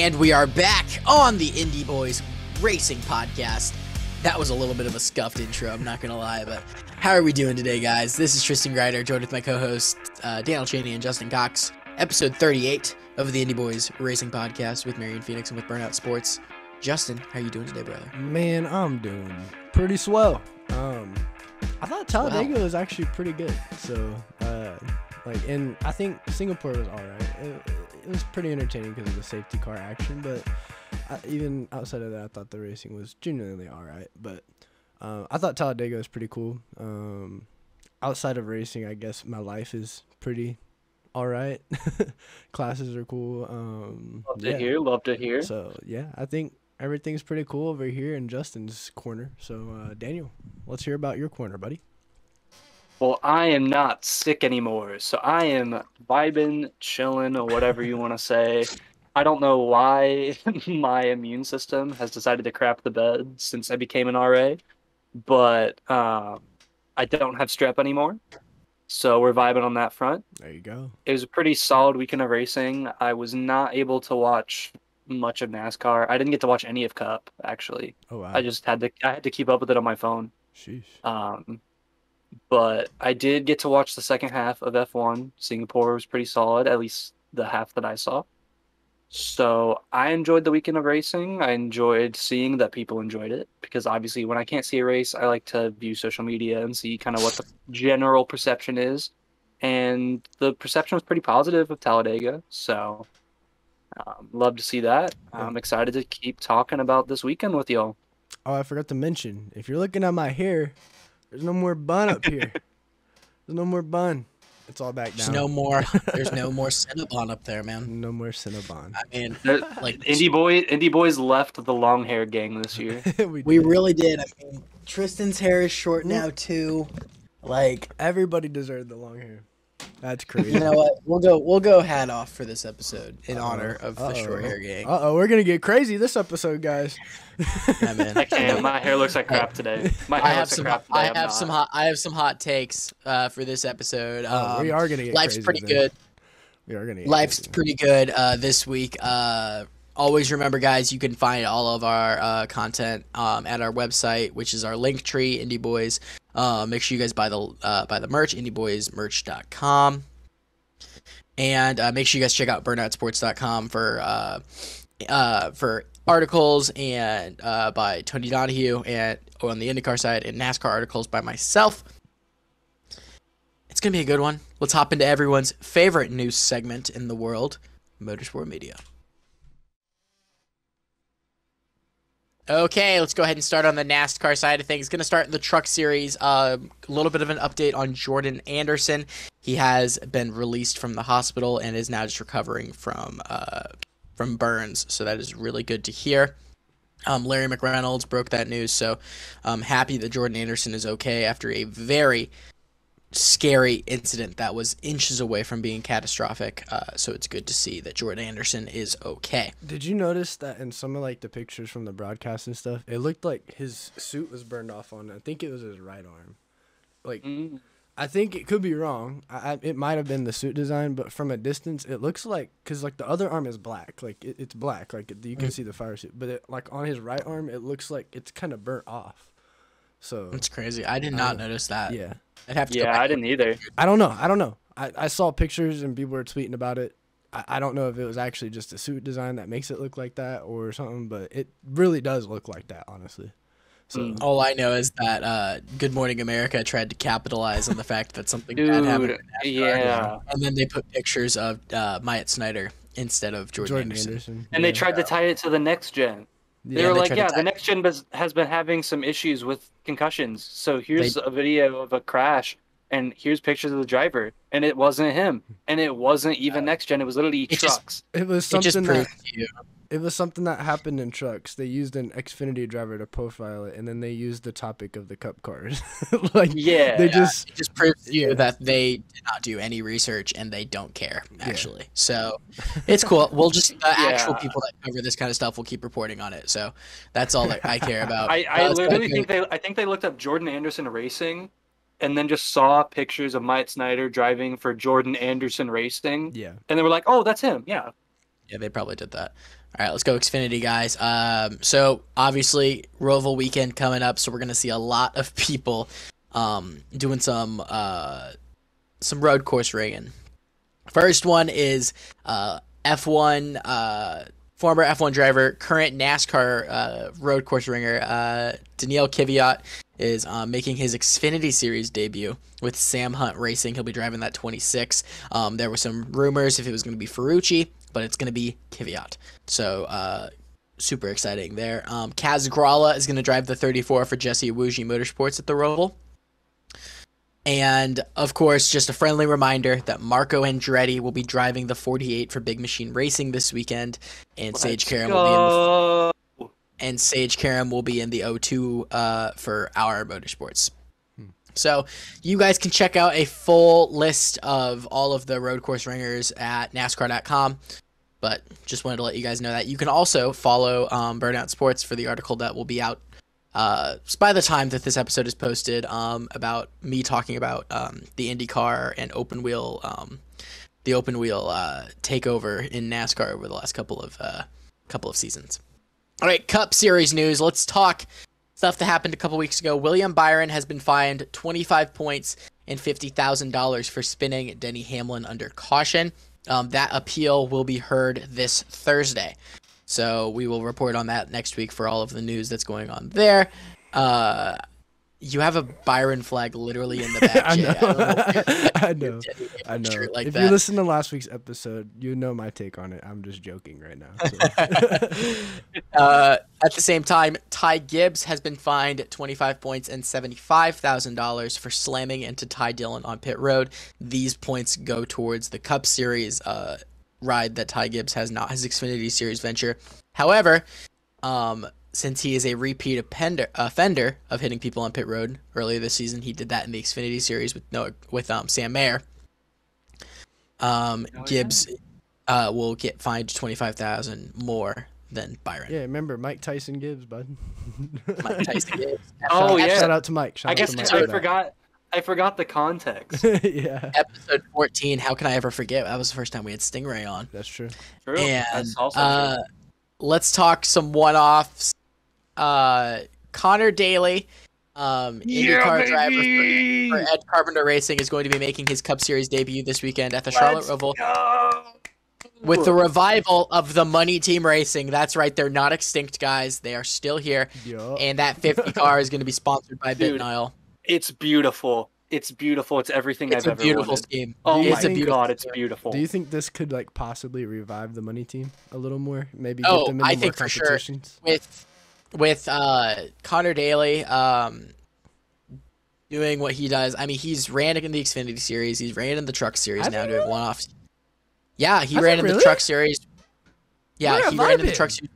And we are back on the Indy Boys Racing Podcast. That was a little bit of a scuffed intro, I'm not going to lie, but how are we doing today, guys? This is Tristan Grider, joined with my co host uh, Daniel Chaney and Justin Cox, episode 38 of the Indy Boys Racing Podcast with Marion Phoenix and with Burnout Sports. Justin, how are you doing today, brother? Man, I'm doing pretty swell. Um, I thought Talladega Wow. was actually pretty good. So, uh, like, and I think Singapore was all right. It, it was pretty entertaining because of the safety car action, but I, even outside of that, I thought the racing was genuinely all right. But uh, I thought Talladega was pretty cool. Um, outside of racing, I guess my life is pretty all right. Classes are cool. Um, Love to yeah. hear. Love to hear. So yeah, I think everything's pretty cool over here in Justin's corner. So uh, Daniel, let's hear about your corner, buddy. Well, I am not sick anymore, so I am vibing, chilling, or whatever you want to say. I don't know why my immune system has decided to crap the bed since I became an RA, but um, I don't have strep anymore, so we're vibing on that front. There you go. It was a pretty solid weekend of racing. I was not able to watch much of NASCAR. I didn't get to watch any of Cup actually. Oh wow. I just had to I had to keep up with it on my phone. Sheesh. Um, but I did get to watch the second half of F1. Singapore was pretty solid, at least the half that I saw. So I enjoyed the weekend of racing. I enjoyed seeing that people enjoyed it because obviously, when I can't see a race, I like to view social media and see kind of what the general perception is. And the perception was pretty positive of Talladega. So um, love to see that. I'm excited to keep talking about this weekend with y'all. Oh, I forgot to mention. If you're looking at my hair, there's no more bun up here. there's no more bun. It's all back down. There's no more, there's no more Cinnabon up there, man. no more Cinnabon. I mean, uh, like Indy boy, Indy boys left the long hair gang this year. we, We did. really did. I mean, Tristan's hair is short now too. Like, everybody deserved the long hair. That's crazy. you know what? We'll go. We'll go hat off for this episode in honor of the short hair gang. Uh oh, we're gonna get crazy this episode, guys. Yeah, man. I can't. My hair looks like crap today. My hair I have some. like crap today. I I'm have not. some hot. I have some hot takes uh, for this episode. Oh, we Um, are gonna get Life's crazy pretty then. good. We are gonna. Get Life's crazy. pretty good uh, this week. Uh, always remember, guys, you can find all of our uh, content um, at our website, which is our link tree, Indy Boys. Uh, make sure you guys buy the uh, buy the merch, indieboysmerch.com. And uh, make sure you guys check out burnoutsports.com for uh, uh, for articles and uh, by Tony Donahue and on the IndyCar side and NASCAR articles by myself. It's gonna be a good one. Let's hop into everyone's favorite news segment in the world, Motorsport Media. Okay, let's go ahead and start on the NASCAR side of things. Going to start in the truck series. Uh, a little bit of an update on Jordan Anderson. He has been released from the hospital and is now just recovering from uh, from burns. So that is really good to hear. Um, Larry McReynolds broke that news, so I'm happy that Jordan Anderson is okay after a very scary incident that was inches away from being catastrophic. Uh, so it's good to see that Jordan Anderson is okay. Did you notice that in some of like the pictures from the broadcast and stuff, it looked like his suit was burned off on. I think it was his right arm. Like Mm, I think it could be wrong. I, I, it might have been the suit design, but from a distance, it looks like because like the other arm is black, like it, it's black, like it, you can Mhm. see the fire suit. But it, like on his right arm, it looks like it's kind of burnt off. So It's crazy. I did not Uh, notice that. yeah, I'd have to Yeah, I didn't either. I don't know. I don't know. I, I saw pictures and people were tweeting about it. I, I don't know if it was actually just a suit design that makes it look like that or something, but it really does look like that, honestly. So Mm. All I know is that uh, Good Morning America tried to capitalize on the fact that something bad happened, Dude, yeah. and then they put pictures of uh, Myatt Snyder instead of Jordan, Jordan Anderson. Anderson, And they tried to tie it to the next gen. They Yeah, were they like, yeah, the next gen has, has been having some issues with concussions. So here's a video of a crash, and here's pictures of the driver, and it wasn't him, and it wasn't even next gen. It was literally It just- trucks. It was It just something that proves to you. It was something that happened in trucks. They used an Xfinity driver to profile it, and then they used the topic of the Cup cars. like Yeah. they just It just proves to you Yeah. that they did not do any research and they don't care actually. So it's cool. We'll just the actual people that cover this kind of stuff will keep reporting on it. So that's all that I care about. I, I it's literally good. think they I think they looked up Jordan Anderson racing and then just saw pictures of Myatt Snyder driving for Jordan Anderson Racing yeah. and they were like, "Oh, that's him." Yeah. Yeah, they probably did that. All right, let's go Xfinity, guys. Um, so obviously Roval weekend coming up, so we're gonna see a lot of people um, doing some uh, some road course ringing. First one is uh, F1 uh, former F1 driver, current NASCAR uh, road course ringer uh, Daniil Kvyat is uh, making his Xfinity Series debut with Sam Hunt Racing. He'll be driving that 26. Um, there were some rumors if it was going to be Ferrucci, but it's going to be Kvyat. So uh, super exciting there. Um, Kaz Grala is going to drive the 34 for Jesse Iwuji Motorsports at the Roval. And of course, just a friendly reminder that Marco Andretti will be driving the 48 for Big Machine Racing this weekend, and Sage Karam will be in the, and Sage Karam will be in the O2 uh, for our motorsports. So you guys can check out a full list of all of the road course ringers at NASCAR.com. But just wanted to let you guys know that you can also follow um, Burnout Sports for the article that will be out uh, by the time that this episode is posted, um, about me talking about um, the IndyCar and open wheel, um, the open wheel uh, takeover in NASCAR over the last couple of uh, couple of seasons. All right, Cup Series news. Let's talk stuff that happened a couple weeks ago. William Byron has been fined 25 points and $50,000 for spinning Denny Hamlin under caution. Um, that appeal will be heard this Thursday. So we will report on that next week for all of the news that's going on there. Uh, you have a Byron flag literally in the back. I know. don't know I know. I know. like if that. you listen to last week's episode, you know my take on it. I'm just joking right now. so. Uh, at the same time, Ty Gibbs has been fined 25 points and $75,000 for slamming into Ty Dillon on pit road. These points go towards the Cup Series uh, ride that Ty Gibbs has not, his Xfinity Series venture. However, um, since he is a repeat offender, offender of hitting people on pit road earlier this season, he did that in the Xfinity Series with no with um, Sam Mayer. Um, Oh, yeah. Gibbs uh, will get fined 25000 more than Byron. yeah, remember Mike Tyson Gibbs, bud. Mike Tyson Gibbs. Oh, yeah. Shout out to Mike. Shout I guess Mike I for that. forgot. I forgot the context. yeah, Episode 14. How can I ever forget? That was the first time we had Stingray on. that's true. True. And That's also uh, true. let's talk some one-offs. Uh, Connor Daly, um, IndyCar driver for, for Ed Carpenter Racing, is going to be making his Cup Series debut this weekend at the Charlotte Let's Roval with the revival of the Money Team Racing. That's right, they're not extinct, guys. They are still here, Yo. and that 50 car is going to be sponsored by Dude, BitNile. It's beautiful. It's beautiful. It's everything It's I've a ever beautiful wanted. scheme. Oh Do you my a beautiful god, it's beautiful. Do you think this could like possibly revive the money team a little more? Maybe Oh, get them into I more think for sure. with with uh Connor Daly um doing what he does. I mean, he's ran in the Xfinity series. He's ran in the Truck series now he doing really? one offs. Yeah, he ran he in the? Truck series. Yeah, Where he ran in the? Truck series.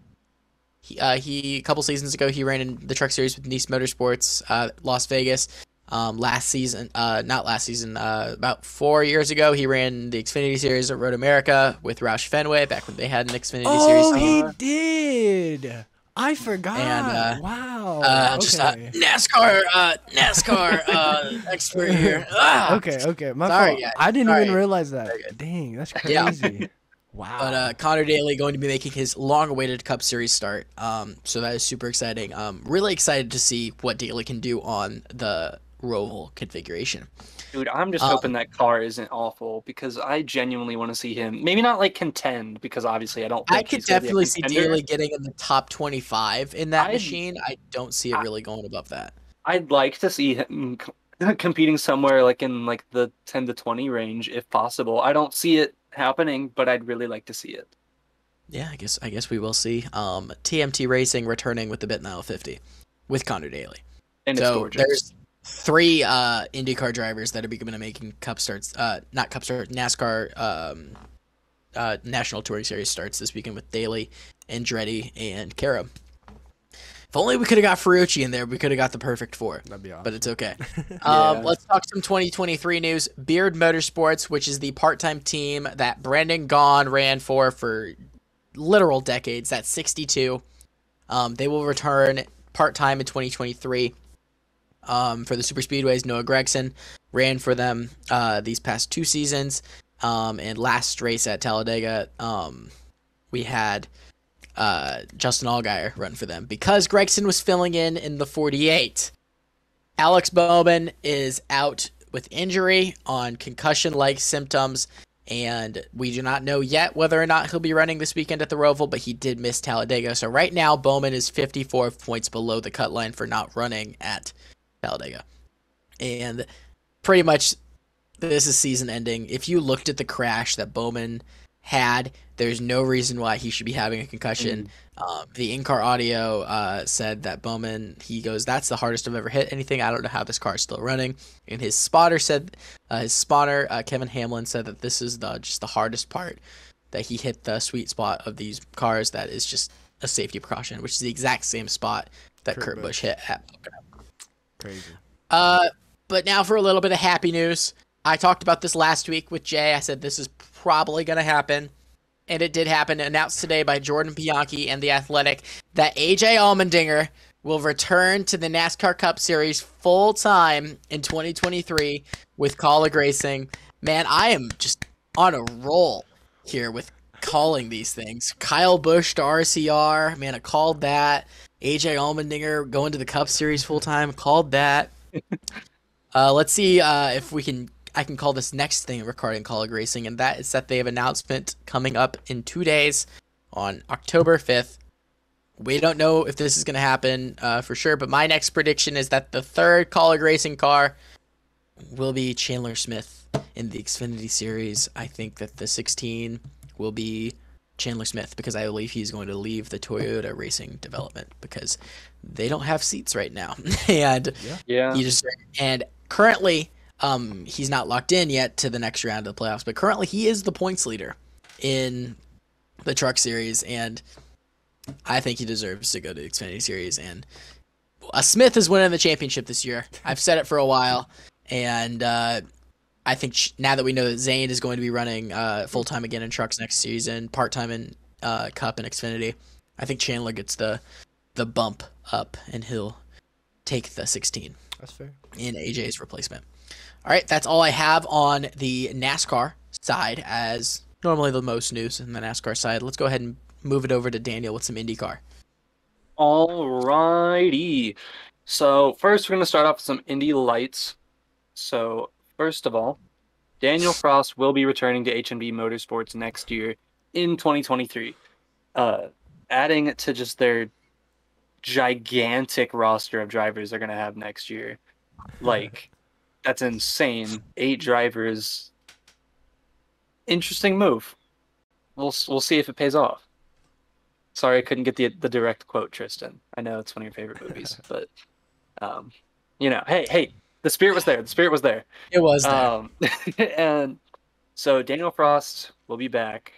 He, uh, he a couple seasons ago he ran in the Truck series with Niece Motorsports, uh, Las Vegas. Um, last season, uh, not last season, uh, about four years ago, he ran the Xfinity Series at Road America with Roush Fenway back when they had an Xfinity Oh, Series. he team. did. I forgot. And, uh, wow. Uh, just uh, okay. NASCAR, uh, NASCAR uh, expert here. Ah! okay, okay. My Sorry, fault. guys. I didn't Sorry. even realize that. Dang, that's crazy. Yeah. wow. But uh, Connor Daly going to be making his long-awaited Cup Series start. Um, so that is super exciting. Um, really excited to see what Daly can do on the Roval configuration. Dude, I'm just Um, hoping that car isn't awful because I genuinely want to see him. Maybe not like contend because obviously I don't. Think I could he's gonna be a definitely see. Daly getting in the top 25 in that I'd- machine. I don't see it I- really going above that. I'd like to see him competing somewhere like in like the 10 to 20 range if possible. I don't see it happening, but I'd really like to see it. Yeah, I guess I guess we will see. Um, TMT Racing returning with the Bitnile 50 with Connor Daly. And it's so gorgeous. there's three uh, IndyCar drivers that are going to be making Cup starts. Uh, not Cup starts, NASCAR um, uh, National Touring Series starts this weekend with Daly, Andretti, and Karam. If only we could have got Ferrucci in there, we could have got the perfect four. That'd be awesome. But it's okay. Yeah. Um, let's talk some 2023 news. Beard Motorsports, which is the part-time team that Brendan Gaughan ran for for literal decades. That's 62. Um, they will return part-time in 2023. Um, for the super speedways, Noah Gragson ran for them uh, these past two seasons. Um, and last race at Talladega, um, we had uh, Justin Allgaier run for them because Gragson was filling in in the 48. Alex Bowman is out with injury on concussion-like symptoms, and we do not know yet whether or not he'll be running this weekend at the Roval. But he did miss Talladega, so right now Bowman is 54 points below the cut line for not running at Talladega, and pretty much this is season ending. If you looked at the crash that Bowman had, there's no reason why he should be having a concussion. Um, the in-car audio uh, said that Bowman, he goes, "That's the hardest I've ever hit anything. I don't know how this car is still running." And his spotter said, uh, his spotter uh, Kevin Hamlin said that this is the just the hardest part that he hit the sweet spot of these cars. That is just a safety precaution, which is the exact same spot that Kurt Kurt, Busch. Busch hit at Pocono. Crazy. Uh, but now for a little bit of happy news. I talked about this last week with Jay. I said this is probably going to happen. And it did happen. Announced today by Jordan Bianchi and The Athletic that AJ Allmendinger will return to the NASCAR Cup Series full time in 2023 with Kaulig Racing. Man, I am just on a roll here with calling these things. Kyle Busch to RCR. Man, I called that. AJ Allmendinger going to the Cup Series full time. Called that. Uh, let's see uh, if we can. I can call this next thing regarding Kaulig Racing, and that is that they have announcement coming up in two days on October 5th. We don't know if this is going to happen uh, for sure, but my next prediction is that the third Kaulig Racing car will be Chandler Smith in the Xfinity Series. I think that the 16 will be Chandler Smith because I believe he's going to leave the Toyota Racing development because they don't have seats right now, and Yeah. he just and currently um he's not locked in yet to the next round of the playoffs, but currently he is the points leader in the truck series and I think he deserves to go to the Xfinity series and uh, Smith is winning the championship this year. I've said it for a while and uh I think sh- now that we know that Zane is going to be running uh, full time again in trucks next season, part time in uh, Cup and Xfinity, I think Chandler gets the the bump up and he'll take the 16 That's fair. in AJ's replacement. All right, that's all I have on the NASCAR side, as normally the most news in the NASCAR side. Let's go ahead and move it over to Daniel with some IndyCar. Alrighty. So first, we're gonna start off with some Indy lights. So first of all, Danial Frost will be returning to HMD Motorsports next year in 2023, uh, adding to just their gigantic roster of drivers they're gonna have next year. Like, that's insane. Eight drivers. Interesting move. We'll we'll see if it pays off. Sorry, I couldn't get the the direct quote, Tristan. I know it's one of your favorite movies, but um, you know, hey, hey, the spirit was there. The spirit was there. It was there. Um, and so Danial Frost will be back,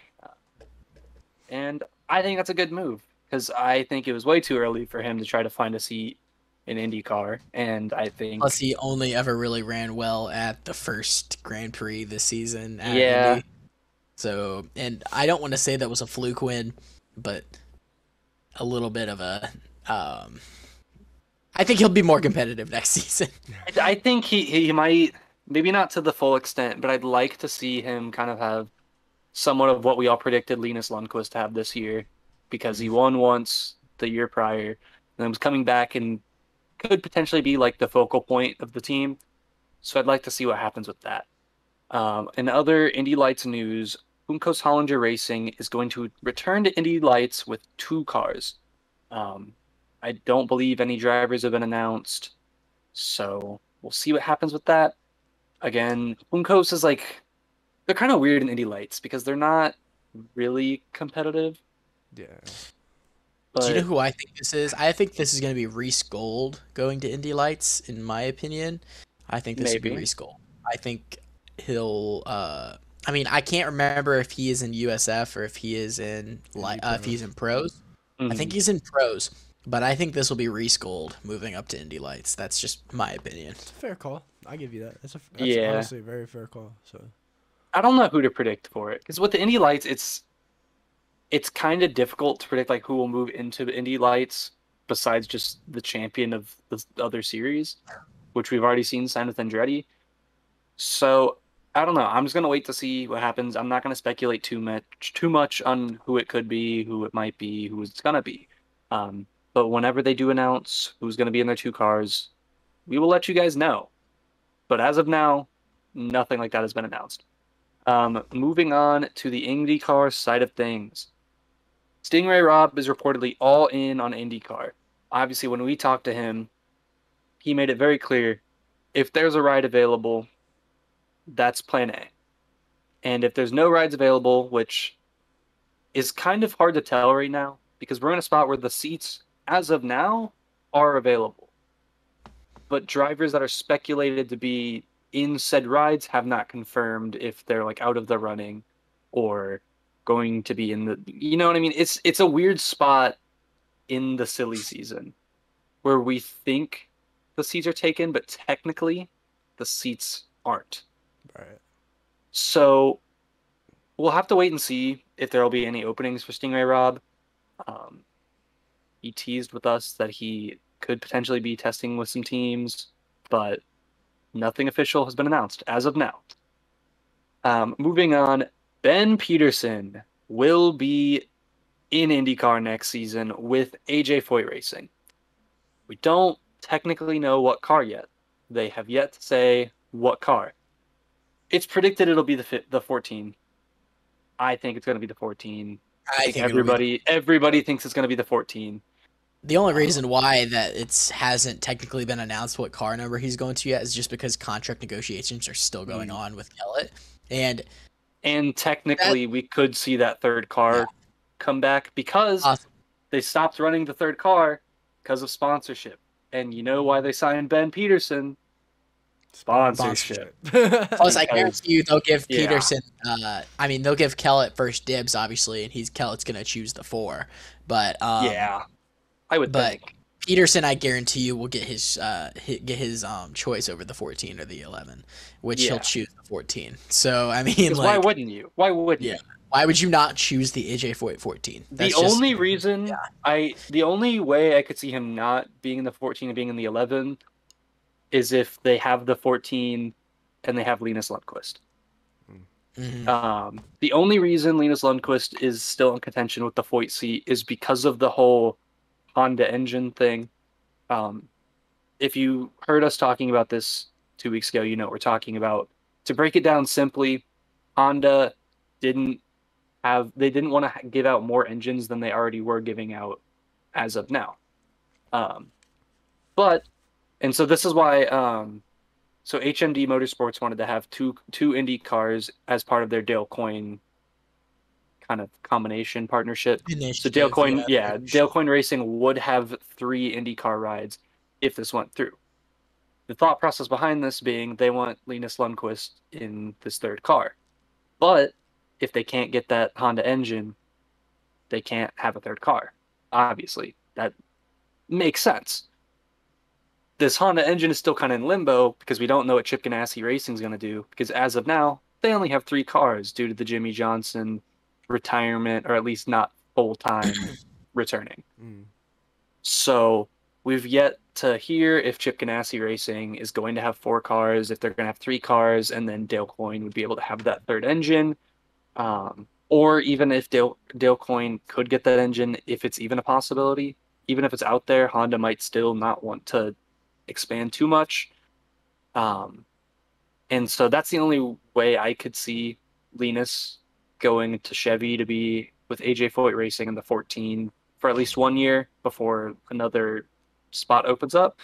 and I think that's a good move because I think it was way too early for him to try to find a seat in IndyCar, and I think Plus, he only ever really ran well at the first Grand Prix this season. At Yeah. Indy. So, and I don't want to say that was a fluke win, but a little bit of a. Um, I think he'll be more competitive next season. I think he he might maybe not to the full extent, but I'd like to see him kind of have somewhat of what we all predicted Linus Lundqvist to have this year, because he won once the year prior, and was coming back and could potentially be like the focal point of the team. So I'd like to see what happens with that. Um, in other Indy Lights news, Juncos Hollinger Racing is going to return to Indy Lights with two cars. Um, I don't believe any drivers have been announced, so we'll see what happens with that. Again, Juncos is like they're kind of weird in Indy Lights because they're not really competitive. Yeah. But Do you know who I think this is? I think this is going to be Reece Gold going to Indy Lights. In my opinion, I think this will be Reece Gold. I think he'll. Uh, I mean, I can't remember if he is in USF or if he is in li- uh, if he's in pros. I Mhm. think he's in pros, but I think this will be Reece Gold moving up to Indy Lights. That's just my opinion. It's a fair call. I give you that. That's a that's Yeah. honestly a very fair call. So I don't know who to predict for it because with the Indy Lights, it's it's kind of difficult to predict like who will move into the Indy Lights besides just the champion of the other series, which we've already seen signed with Andretti. So I don't know. I'm just gonna wait to see what happens. I'm not gonna speculate too much too much on who it could be, who it might be, who it's gonna be. Um, but whenever they do announce who's gonna be in their two cars, we will let you guys know. But as of now, nothing like that has been announced. Um, moving on to the IndyCar side of things. Sting Ray Robb is reportedly all in on IndyCar. Obviously, when we talked to him, he made it very clear if there's a ride available, that's plan A. And if there's no rides available, which is kind of hard to tell right now, because we're in a spot where the seats, as of now, are available. But drivers that are speculated to be in said rides have not confirmed if they're like out of the running or going to be in the you know what I mean? It's it's a weird spot in the silly season where we think the seats are taken, but technically the seats aren't. Right. So we'll have to wait and see if there will be any openings for Sting Ray Robb. Um, he teased with us that he could potentially be testing with some teams, but nothing official has been announced as of now. Um, moving on, Ben Pedersen will be in IndyCar next season with AJ Foyt Racing. We don't technically know what car yet. They have yet to say what car. It's predicted it'll be the fi- the 14. I think it's going to be the 14. I think it'll be- everybody everybody thinks it's going to be the 14. The only reason why that it's hasn't technically been announced what car number he's going to yet is just because contract negotiations are still going Mhm. on with Kellett, and And technically, we could see that third car Yeah. come back because Awesome. they stopped running the third car because of sponsorship. And you know why they signed Ben Pedersen? Sponsorship. plus I guarantee you they'll give Yeah. Pedersen. Uh, I mean they'll give Kellett first dibs, obviously, and he's Kellett's gonna choose the four, but um, yeah, I would but- think. Pedersen, I guarantee you, will get his uh get his um choice over the fourteen or the eleven, which Yeah. he'll choose the fourteen. So I mean, 'Cause why wouldn't you? Why wouldn't Yeah. you? why would you not choose the AJ Foyt fourteen? The That's just- only reason yeah. I the only way I could see him not being in the 14 and being in the 11 is if they have the 14 and they have Linus Lundqvist. Mhm. Um, the only reason Linus Lundqvist is still in contention with the Foyt seat is because of the whole Honda engine thing. Um, if you heard us talking about this two weeks ago, you know what we're talking about. To break it down simply, Honda didn't have they didn't want to give out more engines than they already were giving out as of now. Um, but and so this is why um, so HMD Motorsports wanted to have two two Indy cars as part of their Dale Coyne kind of combination partnership. So Dale Coyne, yeah, Dale. Coyne Racing would have three IndyCar rides if this went through. The thought process behind this being they want Linus Lundqvist in this third car, but if they can't get that Honda engine, they can't have a third car. Obviously, that makes sense. This Honda engine is still kind of in limbo because we don't know what Chip Ganassi Racing is going to do. Because as of now, they only have three cars due to the Jimmie Johnson retirement, or at least not full time returning. Mm. So we've yet to hear if Chip Ganassi Racing is going to have four cars, if they're going to have three cars, and then Dale Coyne would be able to have that third engine, um, or even if Dale Dale Coyne could get that engine, if it's even a possibility. Even if it's out there, Honda might still not want to expand too much. Um, and so that's the only way I could see Linus going to Chevy to be with AJ Foyt Racing in the 14 for at least one year before another spot opens up.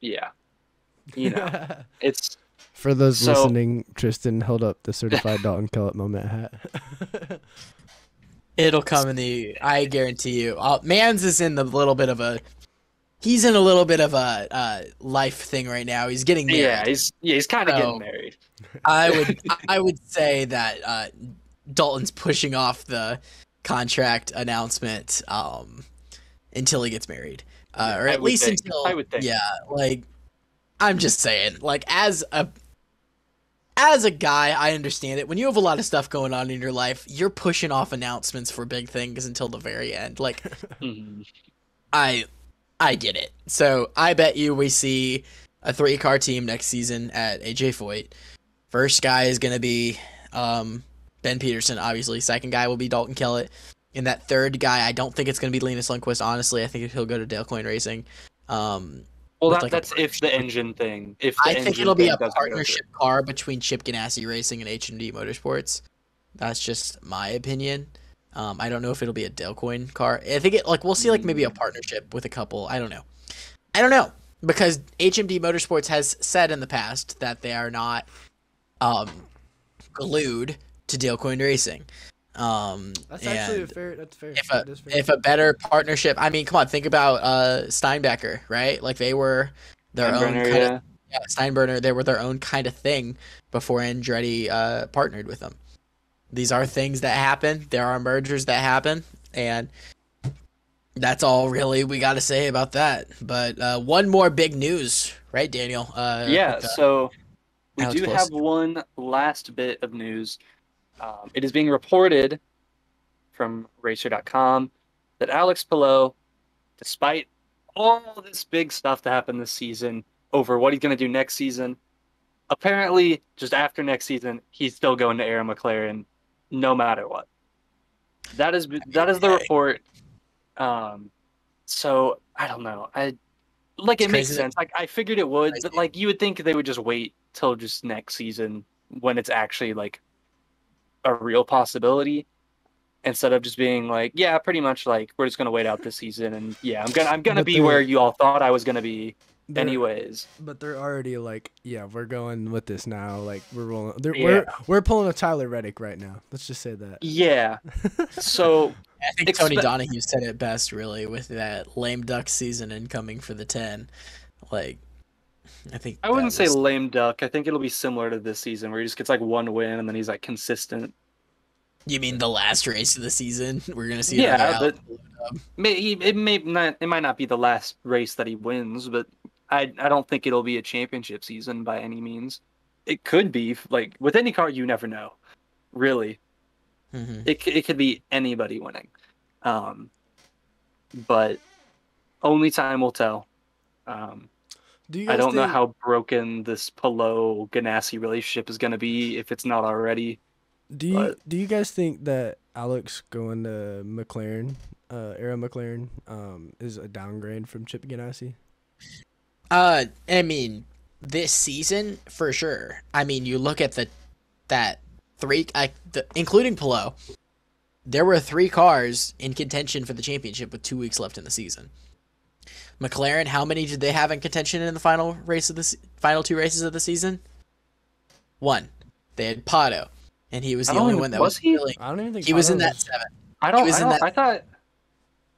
Yeah. You know, it's For those So- listening, Tristan held up the certified Dalton Kellett moment hat. It'll come in the. I guarantee you. Uh, Mans is in the little bit of a. He's in a little bit of a uh, life thing right now. He's getting married. yeah, he's yeah, he's kind of So- getting married. I would I would say that uh, Dalton's pushing off the contract announcement um, until he gets married, uh, or at least think. until I would think. yeah. Like I'm just saying, like as a as a guy, I understand it. When you have a lot of stuff going on in your life, you're pushing off announcements for big things until the very end. Like Mhm. I I get it. So I bet you we see a three car team next season at AJ Foyt. First guy is going to be um, Ben Pedersen, obviously. Second guy will be Dalton Kellett. And that third guy, I don't think it's going to be Linus Lundqvist, honestly. I think he'll go to Dale Coyne Racing. Um, Well, that, like, that's if the engine thing. If the I think it'll be a doesn't go through. partnership car between Chip Ganassi Racing and HMD Motorsports. That's just my opinion. Um, I don't know if it'll be a Dale Coyne car. I think it like we'll see like maybe a partnership with a couple. I don't know. I don't know because HMD Motorsports has said in the past that they are not um, glued to Dale Coyne Racing. Um, That's actually a fair. That's fair. if a fair. if a better partnership. I mean, come on, think about uh Steinbecker, right? Like they were their own kind yeah. of yeah, Steinbrenner. They were their own kind of thing before Andretti uh, partnered with them. These are things that happen. There are mergers that happen, and that's all really we got to say about that. But uh, one more big news, right, Daniel? Uh, yeah, uh, so we Alex do have one last bit of news. Um, it is being reported from Racer.com that Alex Palou, despite all this big stuff that happened this season over what he's going to do next season, apparently just after next season, he's still going to Arrow McLaren no matter what. That is that is the report. Um, so I don't know. I like it It's makes crazy sense. Like I figured it would, but like you would think they would just wait till just next season when it's actually like a real possibility instead of just being like, yeah, pretty much like we're just gonna wait out this season and yeah, I'm gonna I'm gonna But be where you all thought I was gonna be They're- anyways. But they're already like, yeah, we're going with this now. Like we're rolling. Yeah. We're we're pulling a Tyler Reddick right now. Let's just say that. Yeah. So I think Tony Expe- Donahue said it best, really, with that lame duck season incoming for the ten. Like, I think I wouldn't that say lame duck. I think it'll be similar to this season where he just gets like one win and then he's like consistent. You mean the last race of the season? We're gonna see. Yeah, but- May it may not it might not be the last race that he wins, but I I don't think it'll be a championship season by any means. It could be like with any car you never know. Really. Mhm. It it could be anybody winning. Um but only time will tell. Um Do you I don't know how broken this Palou Ganassi relationship is going to be if it's not already. Do you but- do you guys think that Alex going to McLaren, uh, Arrow McLaren, um, is a downgrade from Chip Ganassi? Uh, I mean, this season for sure. I mean, you look at the that three, I, the, including Palou. There were three cars in contention for the championship with two weeks left in the season. McLaren, how many did they have in contention in the final race of the final two races of the season? One. They had Pato, and he was the only even- one that was was, he? really. I don't even think He was in that seven. I don't. was I, don't that- I thought.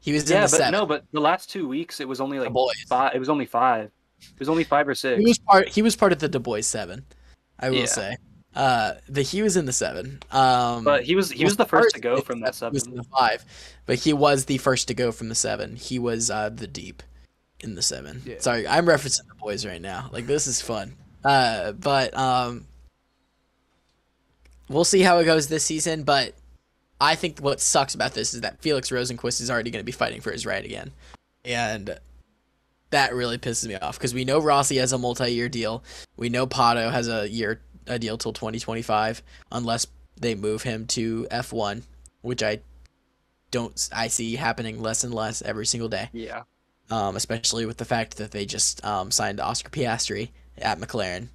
He was in Yeah, the but seven. no, but the last two weeks it was only like five. It was only five. It was only five or six. He was part. He was part of the Du Bois seven. I will Yeah. say. Uh, the he was in the seven. Um, but he was he was the first to go from that He was in the five, but he was the first to go from the seven. He was uh, the deep in the seven. Yeah. Sorry, I'm referencing the boys right now. Like this is fun. Uh, but um, we'll see how it goes this season. But I think what sucks about this is that Felix Rosenqvist is already going to be fighting for his right again, and that really pisses me off because we know Rossi has a multi-year deal. We know Pato has a year a deal till 2025 unless they move him to F1, which I don't I see happening less and less every single day. Yeah. Um, especially with the fact that they just um, signed Oscar Piastri at McLaren.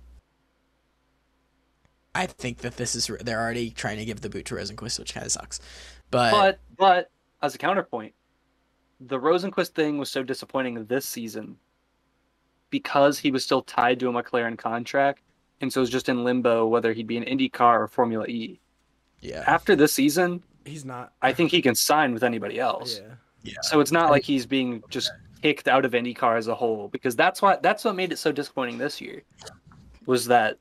I think that this is they're already trying to give the boot to Rosenqvist, which kind of sucks. But, But but as a counterpoint, the Rosenqvist thing was so disappointing this season because he was still tied to a McLaren contract, and so it was just in limbo whether he'd be an IndyCar or Formula E. yeah, After this season, He's not. I think he can sign with anybody else. Yeah. yeah, So it's not like he's being just kicked out of IndyCar as a whole because that's what that's what made it so disappointing this year. Was that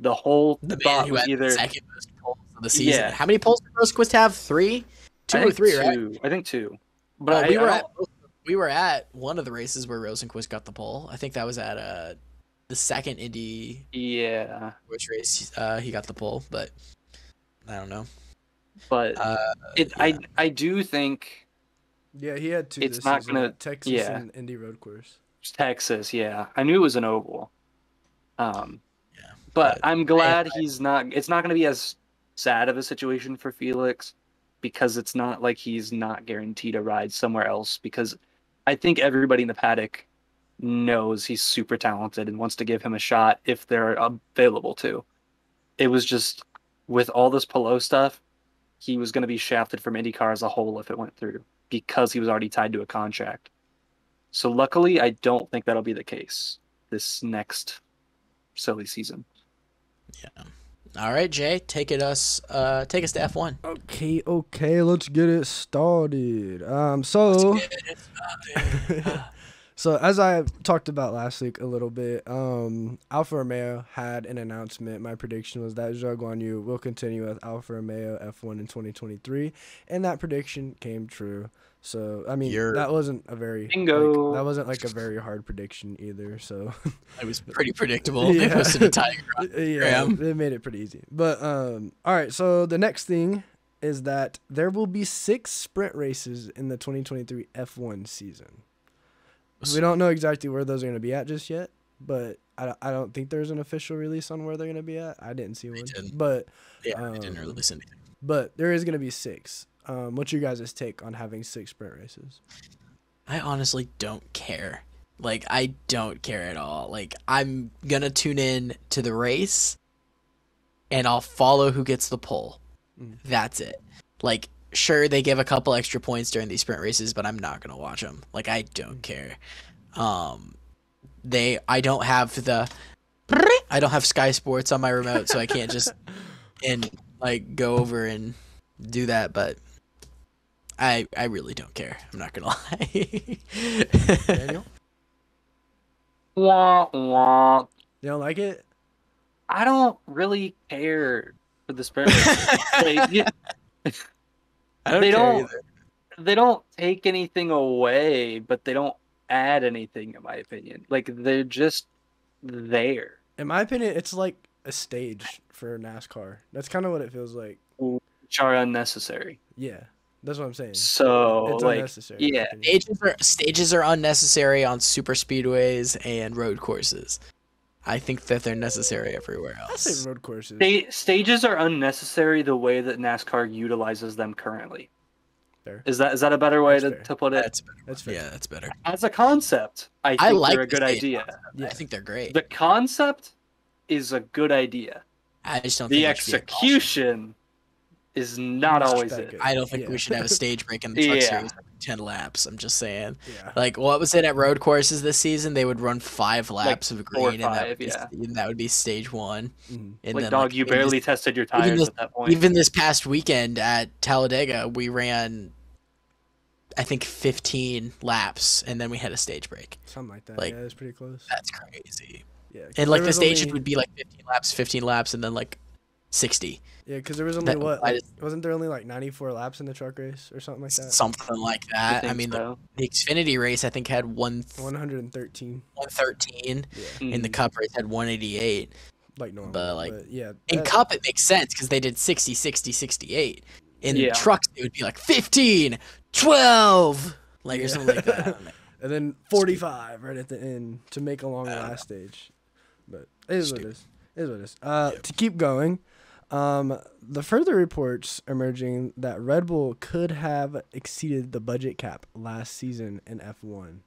the whole the man thought who was had either the second most polls of the season. Yeah. How many polls did Rosenqvist have? Three, two or think three, right? I think two. But I, we I were don't- at we were at one of the races where Rosenqvist got the pole. I think that was at uh the second Indy yeah, which race uh, he got the pole, but I don't know. but Uh, it I I do think Yeah, he had two. It's this not season, gonna- Texas yeah. and Indy Road Course. Texas. Yeah, I knew it was an oval. Um, Yeah, but, but- I'm glad he's not. It's not going to be as sad of a situation for Felix because it's not like he's not guaranteed a ride somewhere else. Because I think everybody in the paddock knows he's super talented and wants to give him a shot if they're available to. It was just with all this Palou stuff, he was going to be shafted from IndyCar as a whole if it went through because he was already tied to a contract. So luckily, I don't think that'll be the case this next silly season. All right, Jay, take it us uh take us to F1. Okay, okay, let's get it started. Um, so so as I talked about last week a little bit, um, Alfa Romeo had an announcement. My prediction was that Zhou Guanyu will continue with Alfa Romeo F1 in 2023, and that prediction came true. So I mean, You're- that wasn't a very Bingo. like, that wasn't like a very hard prediction either. So It was pretty predictable. They posted a Tiger. yeah, Graham. it made it pretty easy. But um, all right. So the next thing is that there will be six sprint races in the 2023 F1 season. We don't know exactly where those are going to be at just yet, but I, I don't think there's an official release on where they're going to be at. I didn't see one, but Yeah, they didn't um, release anything. but there is going to be six. Um, what's your guys' take on having six sprint races? I honestly don't care. Like I don't care at all. Like I'm gonna tune in to the race, and I'll follow who gets the pole. Mm. That's it. Like sure they give a couple extra points during these sprint races, but I'm not gonna watch them. Like I don't care. Um, they I don't have the I don't have Sky Sports on my remote, so I can't just and like go over and do that. But I I really don't care. I'm not gonna lie. Daniel, Wah, wah. you don't like it? I don't really care for the sprint races. Like, yeah, I don't They care don't- either. they don't take anything away, but they don't add anything, in my opinion. Like they're just there. In my opinion, it's like a stage for NASCAR. That's kind of what it feels like. which are unnecessary. Yeah, that's what I'm saying. So it's like unnecessary. yeah. Stages are stages are unnecessary on super speedways and road courses. I think that they're necessary everywhere I else. say road courses. sta- stages are unnecessary the way that NASCAR utilizes them currently. Fair. Is that is that a better way to, to put it? That's better. That's fair. Yeah, that's better. As a concept, I think I like they're a good idea. Yeah. I think they're great. The concept is a good idea. I just don't The think it should be a caution. execution is not Not always it. good. I don't think Yeah. we should have a stage break in the truck Yeah. series every ten laps. I'm just saying. Yeah. Like what was it at road courses this season? They would run five laps of four or green, and that would be yeah. and that would be stage one. Mhm. And like then, dog, like, you in this- barely tested your tires this- at that point. Even this past weekend at Talladega, we ran, I think, 15 laps, and then we had a stage break. Something like that. Like- yeah, that's pretty close. That's crazy. Yeah. And like the stages only- would be like 15 laps, 15 laps, and then like 60, Yeah, because there was only that- what? I Like, wasn't there only like 94 laps in the truck race or something like that? something like that. I, think mean, the, so. the Xfinity race I think had one 113. 113, Yeah, and the. Cup race had 188. like normal. But, like, but yeah. In that- Cup, it makes sense because they did 60, 60, 68. In Yeah. trucks, it would be like 15, 12, like or something like that. and then 45 right at the end to make a long I don't last stage. But it is what it Stupid. is. It is what it is. Uh, Yep. To keep going, um, the further reports emerging that Red Bull could have exceeded the budget cap last season in F1.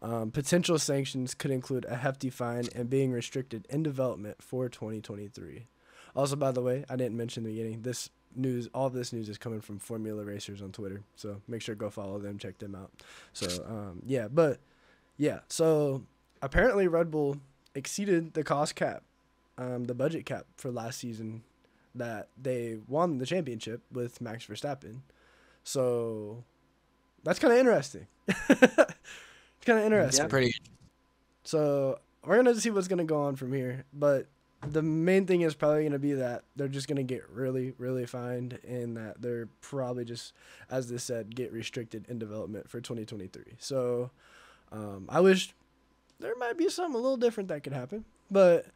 Um, potential sanctions could include a hefty fine and being restricted in development for 2023. Also, by the way, I didn't mention the beginning, this news, all this news is coming from Formula Racers on Twitter. So make sure to go follow them, check them out. So, um, yeah, but yeah, so apparently Red Bull exceeded the cost cap, um, the budget cap for last season that they won the championship with Max Verstappen. So that's kind of interesting. it's kind of interesting. It's pretty. So we're gonna see what's gonna go on from here, but the main thing is probably gonna be that they're just gonna get really, really fined, and that they're probably just, as they said, get restricted in development for 2023. So um, I wish there might be something a little different that could happen, but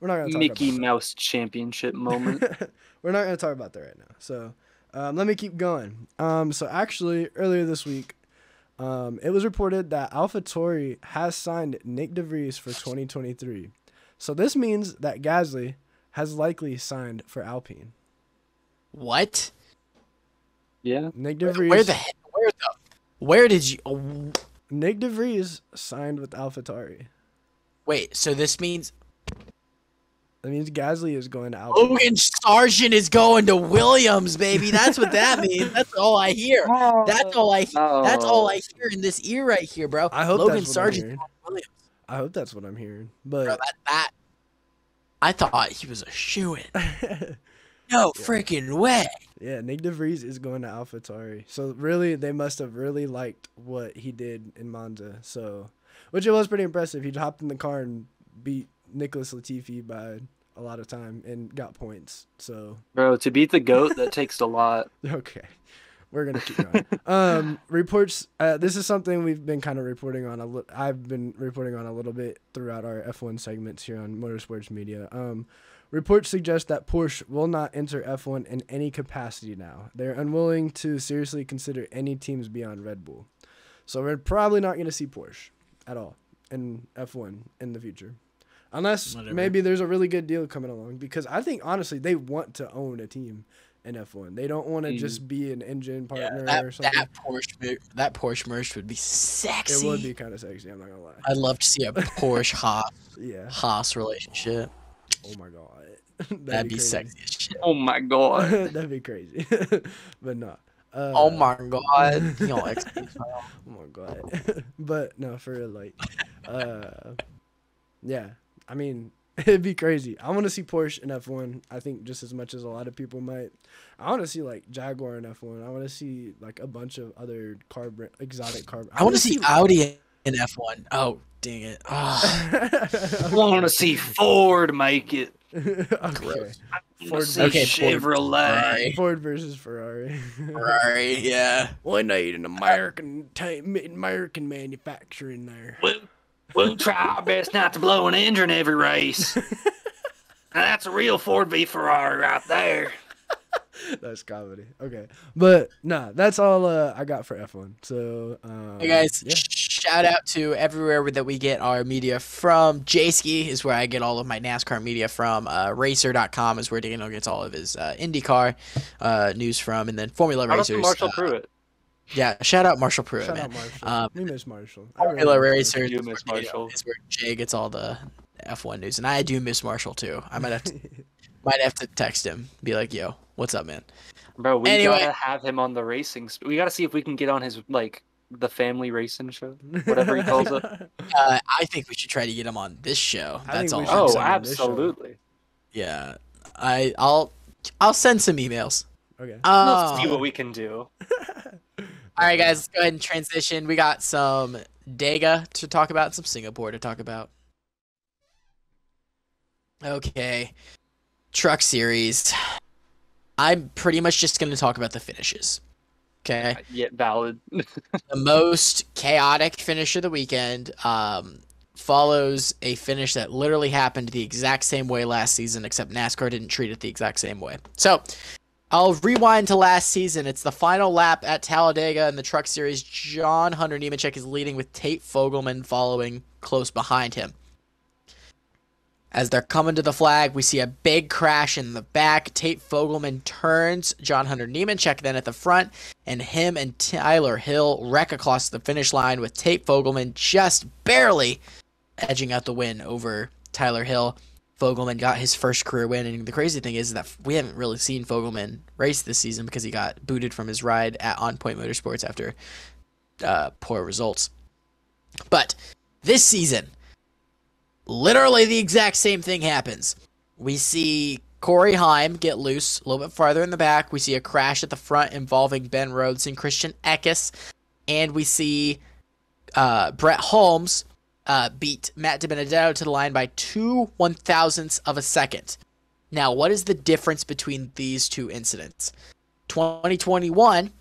we're not gonna talk Mickey about Mouse championship moment. we're not gonna talk about that right now. So um, let me keep going. Um, so actually, earlier this week. Um, it was reported that AlphaTauri has signed Nyck de Vries for 2023. So this means that Gasly has likely signed for Alpine. What? Yeah. Nyck de Vries. Where the he- where the where did you? oh, Nyck de Vries signed with AlphaTauri. wait, so this means That means Gasly is going to Alpine. Logan Sargent is going to Williams, baby. That's what that means. That's all I hear. That's all I. That's all I oh. hear in this ear right here, bro. I hope Logan that's what I'm Sargent. hearing. Williams, I hope that's what I'm hearing. bro, But that, that I thought he was a shoe in. No freaking way. yeah, Nyck de Vries is going to AlphaTauri. So really, they must have really liked what he did in Monza. So, which it was pretty impressive. He hopped in the car and beat Nicholas Latifi by a lot of time and got points. So Bro, to beat the goat, that takes a lot. Okay. We're gonna keep going. um, reports. Uh, this is something we've been kind of reporting on. A li- I've been reporting on a little bit throughout our F1 segments here on Motorsports Media. Um, reports suggest that Porsche will not enter F1 in any capacity now. They're unwilling to seriously consider any teams beyond Red Bull. So we're probably not gonna see Porsche at all in F1 in the future. Unless Whatever. maybe there's a really good deal coming along because I think honestly they want to own a team in F1. They don't want to Mm. just be an engine Yeah, partner or something. that Porsche mer- that Porsche merch would be sexy. it would be kind of sexy. I'm not gonna lie. I'd love to see a Porsche Haas yeah. Haas relationship. Oh my god. That'd, be, crazy. sexy as shit. Oh my god. That'd be crazy. but no. Uh, oh my god. You know, Oh my god. but no, for real, like, uh, yeah. I mean, it'd be crazy. I want to see Porsche in F1. I think just as much as a lot of people might. I want to see like Jaguar in F1. I want to see like a bunch of other car brand, exotic car. I want to see Audi in F1. Oh, dang it. Ah. I want to see Ford make it. okay. Ford- want to see Okay, Chevrolet. Ferrari. Ford versus Ferrari. Ferrari, yeah. we need an American ta- American manufacturing there. We'll, we'll try our best not to blow an engine every race. Now, that's a real Ford v Ferrari right there. That's comedy. Okay, but nah, that's all uh, I got for F1. So, um, Hey guys, yeah. shout out to everywhere that we get our media from. Jayski is where I get all of my NASCAR media from. Uh, Racer.com is where Daniel gets all of his uh, IndyCar uh, news from, and then Formula Shout Racers. Marshall uh, Pruett. Yeah, shout out Marshall Pruett, Shout man. out Marshall. Um, we miss Marshall. I really Formula miss Marshall. Racers miss where, Marshall. is where Jay gets all the F1 news, and I do miss Marshall too. I might have to might have to text him, be like, "Yo, what's up, man?" Bro, we Anyway. gotta have him on the racing. Sp- we gotta see if we can get on his like the family racing show. Whatever he calls it. Uh, I think we should try to get him on this show. I That's all. we I'm should Oh, saying. send him this show. absolutely. Yeah, I I'll I'll send some emails. okay. Let's Uh, see what we can do. all right, guys, let's go ahead and transition. We got some Dega to talk about, some Singapore to talk about. Okay, truck series. I'm pretty much just going to talk about the finishes. Okay. Yet valid. the most chaotic finish of the weekend um, follows a finish that literally happened the exact same way last season, except NASCAR didn't treat it the exact same way. So I'll rewind to last season. It's the final lap at Talladega in the Truck Series. John Hunter Nemechek is leading with Tate Fogleman following close behind him. As they're coming to the flag, we see a big crash in the back. Tate Fogleman turns John Hunter Nemechek then at the front, and him and Tyler Hill wreck across the finish line with Tate Fogleman just barely edging out the win over Tyler Hill. Fogleman got his first career win, and the crazy thing is that we haven't really seen Fogleman race this season because he got booted from his ride at On Point Motorsports after uh, poor results. But this season, literally the exact same thing happens. We see Corey Heim get loose a little bit farther in the back. We see a crash at the front involving Ben Rhodes and Christian Eckes. And we see uh, Brett Holmes uh, beat Matt DiBenedetto to the line by two one thousandths of a second. Now, what is the difference between these two incidents? 2021,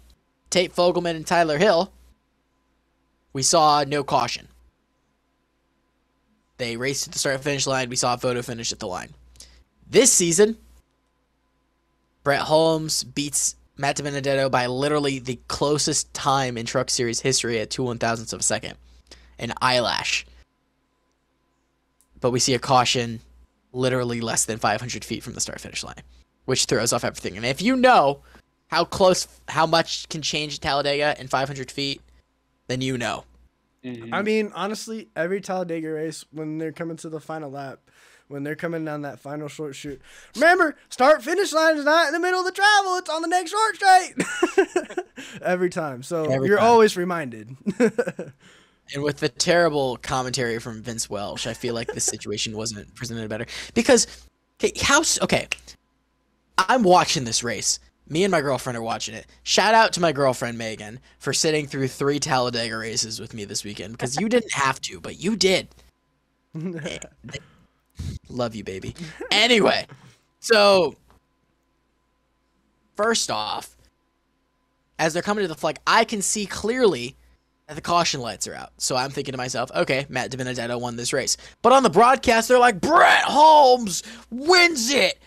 Tate Fogleman and Tyler Hill, we saw no caution. They raced to the start finish line. We saw a photo finish at the line. This season, Brett Holmes beats Matt DiBenedetto by literally the closest time in Truck Series history at two one thousandths of a second. An eyelash. But we see a caution literally less than 500 feet from the start finish line, which throws off everything. And if you know how close, how much can change Talladega in 500 feet, then you know. Mhm. I mean, honestly, every Talladega race, when they're coming to the final lap, when they're coming down that final short chute, remember, start finish line is not in the middle of the tri-oval; it's on the next short straight. every time, so Every you're time. always reminded. And with the terrible commentary from Vince Welch, I feel like this situation wasn't presented better. Because, okay, how, s- okay, I'm watching this race. Me and my girlfriend are watching it. Shout out to my girlfriend Megan for sitting through three Talladega races with me this weekend because you didn't have to, but you did. Love you, baby. Anyway, so first off, as they're coming to the flag, I can see clearly the caution lights are out. So I'm thinking to myself, okay, Matt DiBenedetto won this race. But on the broadcast, they're like, Brett Holmes wins it.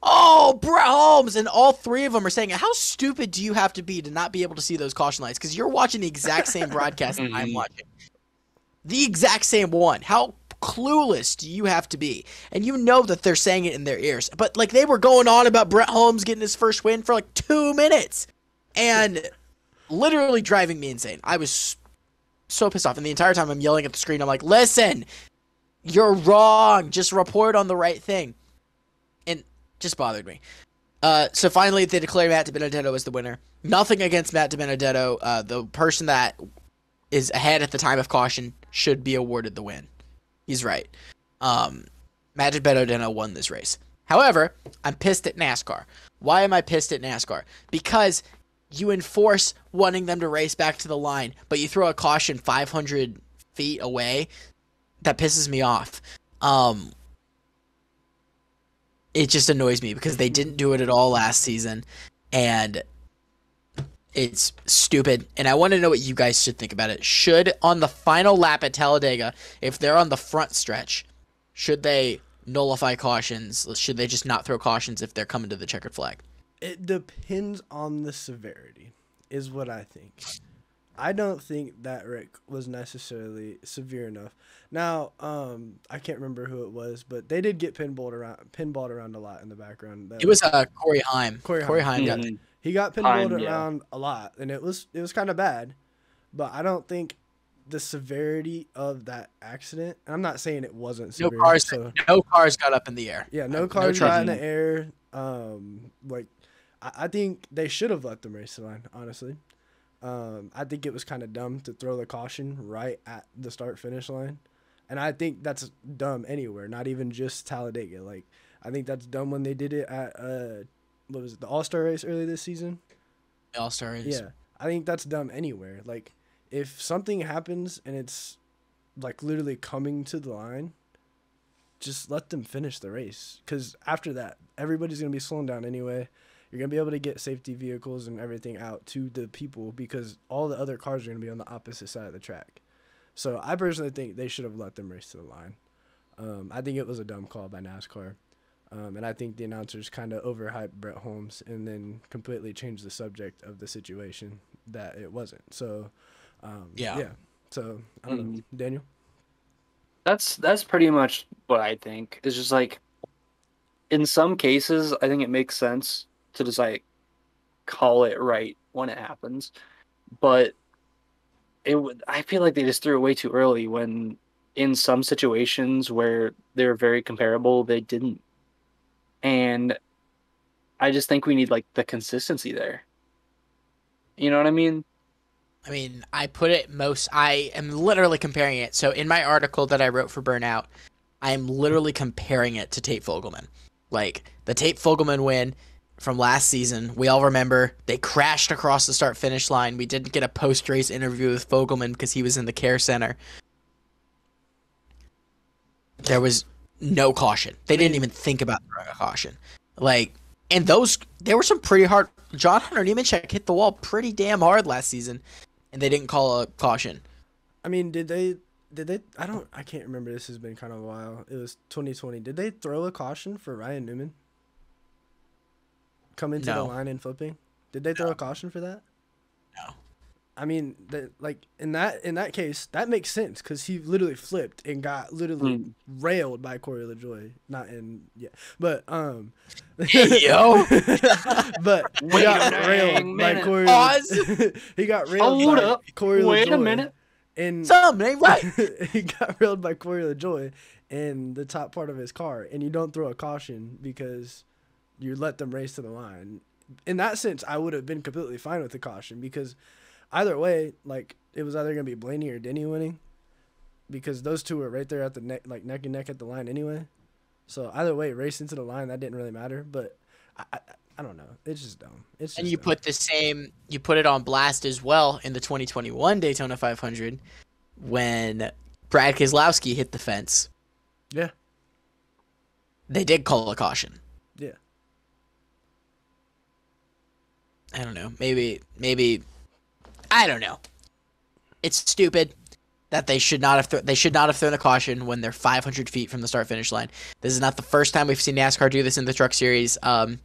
Oh, Brett Holmes. And all three of them are saying, how stupid do you have to be to not be able to see those caution lights? Because you're watching the exact same broadcast that I'm Mhm. watching. The exact same one. How clueless do you have to be? And you know that they're saying it in their ears. But like they were going on about Brett Holmes getting his first win for like two minutes. And literally driving me insane. I was so pissed off. And the entire time I'm yelling at the screen, I'm like, listen, you're wrong. Just report on the right thing. And just bothered me. Uh, so finally, they declare Matt Benedetto as the winner. Nothing against Matt DiBenedetto. Uh, the person that is ahead at the time of caution should be awarded the win. He's right. Um, Matt Benedetto won this race. However, I'm pissed at NASCAR. Why am I pissed at NASCAR? Because you enforce wanting them to race back to the line, but you throw a caution 500 feet away. That pisses me off. Um, it just annoys me because they didn't do it at all last season, and it's stupid. And I want to know what you guys should think about it. Should on the final lap at Talladega, if they're on the front stretch, should they nullify cautions? Should they just not throw cautions if they're coming to the checkered flag? It depends on the severity, is what I think. I don't think that Rick was necessarily severe enough. Now, um, I can't remember who it was, but they did get pinballed around, pinballed around a lot in the background. That It was uh, Corey Heim. Corey Corey, Heim. Heim got Mhm. he got pinballed Time, yeah. around a lot, and it was it was kind of bad. But I don't think the severity of that accident. And I'm not saying it wasn't no cars. so- No cars got up in the air. yeah, Uh, no cars truck- got in the air. Um, like I, I think they should have let them race the line. Honestly, um, I think it was kind of dumb to throw the caution right at the start finish line, and I think that's dumb anywhere, not even just Talladega. Like I think that's dumb when they did it at uh, what was it, the All Star race earlier this season. All stars. Yeah, I think that's dumb anywhere. Like, if something happens and it's like literally coming to the line, just let them finish the race. Because after that, everybody's gonna be slowing down anyway. You're gonna be able to get safety vehicles and everything out to the people because all the other cars are gonna be on the opposite side of the track. So I personally think they should have let them race to the line. Um, I think it was a dumb call by NASCAR. Um, and I think the announcers kind of overhyped Brett Holmes and then completely changed the subject of the situation that it wasn't. So, um, Yeah. yeah. So I don't know, Daniel. That's that's pretty much what I think. It's just like in some cases I think it makes sense to just like call it right when it happens. But it would I feel like they just threw it way too early when in some situations where they're very comparable they didn't. And I just think we need like the consistency there. You know what I mean? I mean, I put it most. I am literally comparing it. So in my article that I wrote for Burnout, I am literally comparing it to Tate Fogleman. Like the Tate Fogleman win from last season. We all remember they crashed across the start finish line. We didn't get a post race interview with Fogleman because he was in the care center. There was no caution. They didn't even think about throwing a caution. Like, and those there were some pretty hard. John Hunter Nemechek hit the wall pretty damn hard last season, and they didn't call a caution. I mean, did they? Did they? I don't. I can't remember. This has been kind of a while. It was 2020. Did they throw a caution for Ryan Newman? Coming to No. the line and flipping. Did they throw a caution for that? No. I mean, that like in that in that case, that makes sense because he literally flipped and got literally Mm. railed by Corey LaJoie. Not in yeah, but um, Yo. but he got railed dang by. Corey. Pause. he got railed Hold by up. Corey Wait a LaJoie minute. And Something ain't right. he got railed by Corey LaJoie in the top part of his car, and you don't throw a caution because you let them race to the line. In that sense, I would have been completely fine with the caution because either way, like it was either gonna be Blaney or Denny winning, because those two were right there at the neck, like neck and neck at the line anyway. So either way, racing to the line that didn't really matter. But I, I, I don't know. It's just dumb. It's just And you dumb. put the same, you put it on blast as well in the 2021 Daytona 500 when Brad Keselowski hit the fence. yeah They did call a caution. yeah. I don't know. Maybe, maybe, I don't know. It's stupid that they should not have th- they should not have thrown a caution when they're 500 feet from the start finish line. This is not the first time we've seen NASCAR do this in the Truck Series. Um,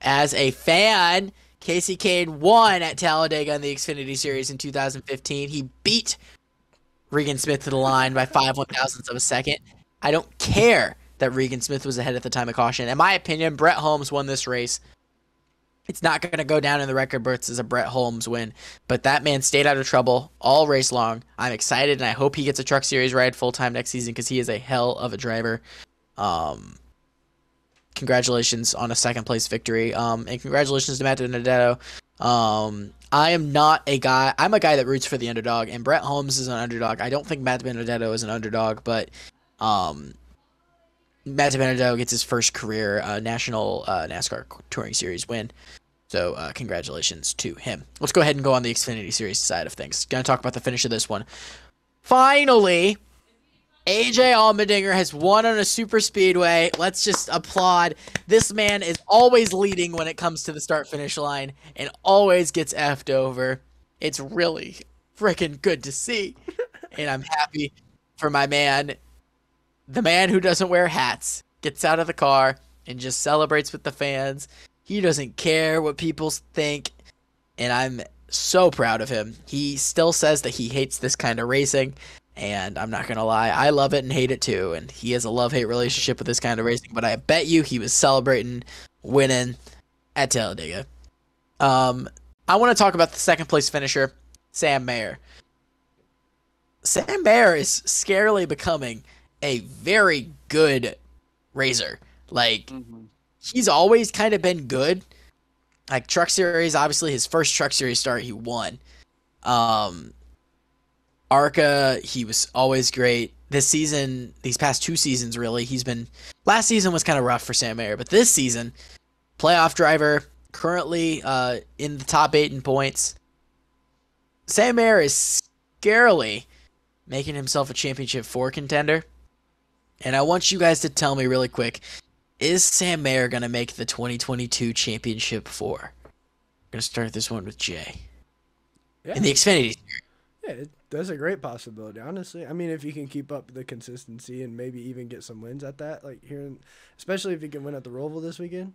as a fan, Kasey Kahne won at Talladega in the Xfinity Series in 2015. He beat Regan Smith to the line by five one thousandths of a second. I don't care that Regan Smith was ahead at the time of caution. In my opinion, Brett Holmes won this race. It's not going to go down in the record books as a Brett Holmes win, but that man stayed out of trouble all race long. I'm excited, and I hope he gets a Truck Series ride full time next season because he is a hell of a driver. Um, congratulations on a second place victory, um, and congratulations to Matt Benedetto. Um, I am not a guy. I'm a guy that roots for the underdog, and Brett Holmes is an underdog. I don't think Matt Benedetto is an underdog, but um, Matt Benedetto gets his first career uh, national uh, NASCAR Touring Series win. So uh, congratulations to him. Let's go ahead and go on the Xfinity Series side of things. Gonna talk about the finish of this one. Finally, AJ Allmendinger has won on a super speedway. Let's just applaud. This man is always leading when it comes to the start finish line and always gets effed over. It's really freaking good to see. and I'm happy for my man, the man who doesn't wear hats, gets out of the car and just celebrates with the fans. He doesn't care what people think. And I'm so proud of him. He still says that he hates this kind of racing. And I'm not going to lie, I love it and hate it too. And he has a love hate relationship with this kind of racing. But I bet you he was celebrating winning at Talladega. Um, I want to talk about the second place finisher, Sam Mayer. Sam Mayer is scarily becoming a very good racer. Like, Mhm. he's always kind of been good. Like Truck Series, obviously his first Truck Series start he won. Um Arca, he was always great. This season, these past two seasons really, he's been last season was kind of rough for Sam Mayer, but this season, playoff driver, currently uh in the top 8 in points. Sam Mayer is scarily making himself a championship 4 contender. And I want you guys to tell me really quick is Sam Mayer going to make the 2022 championship four? I'm going to start this one with Jay. Yeah. In the Xfinity. Yeah, that's a great possibility, honestly. I mean, if you can keep up the consistency and maybe even get some wins at that, like here, in, especially if he can win at the Roval this weekend,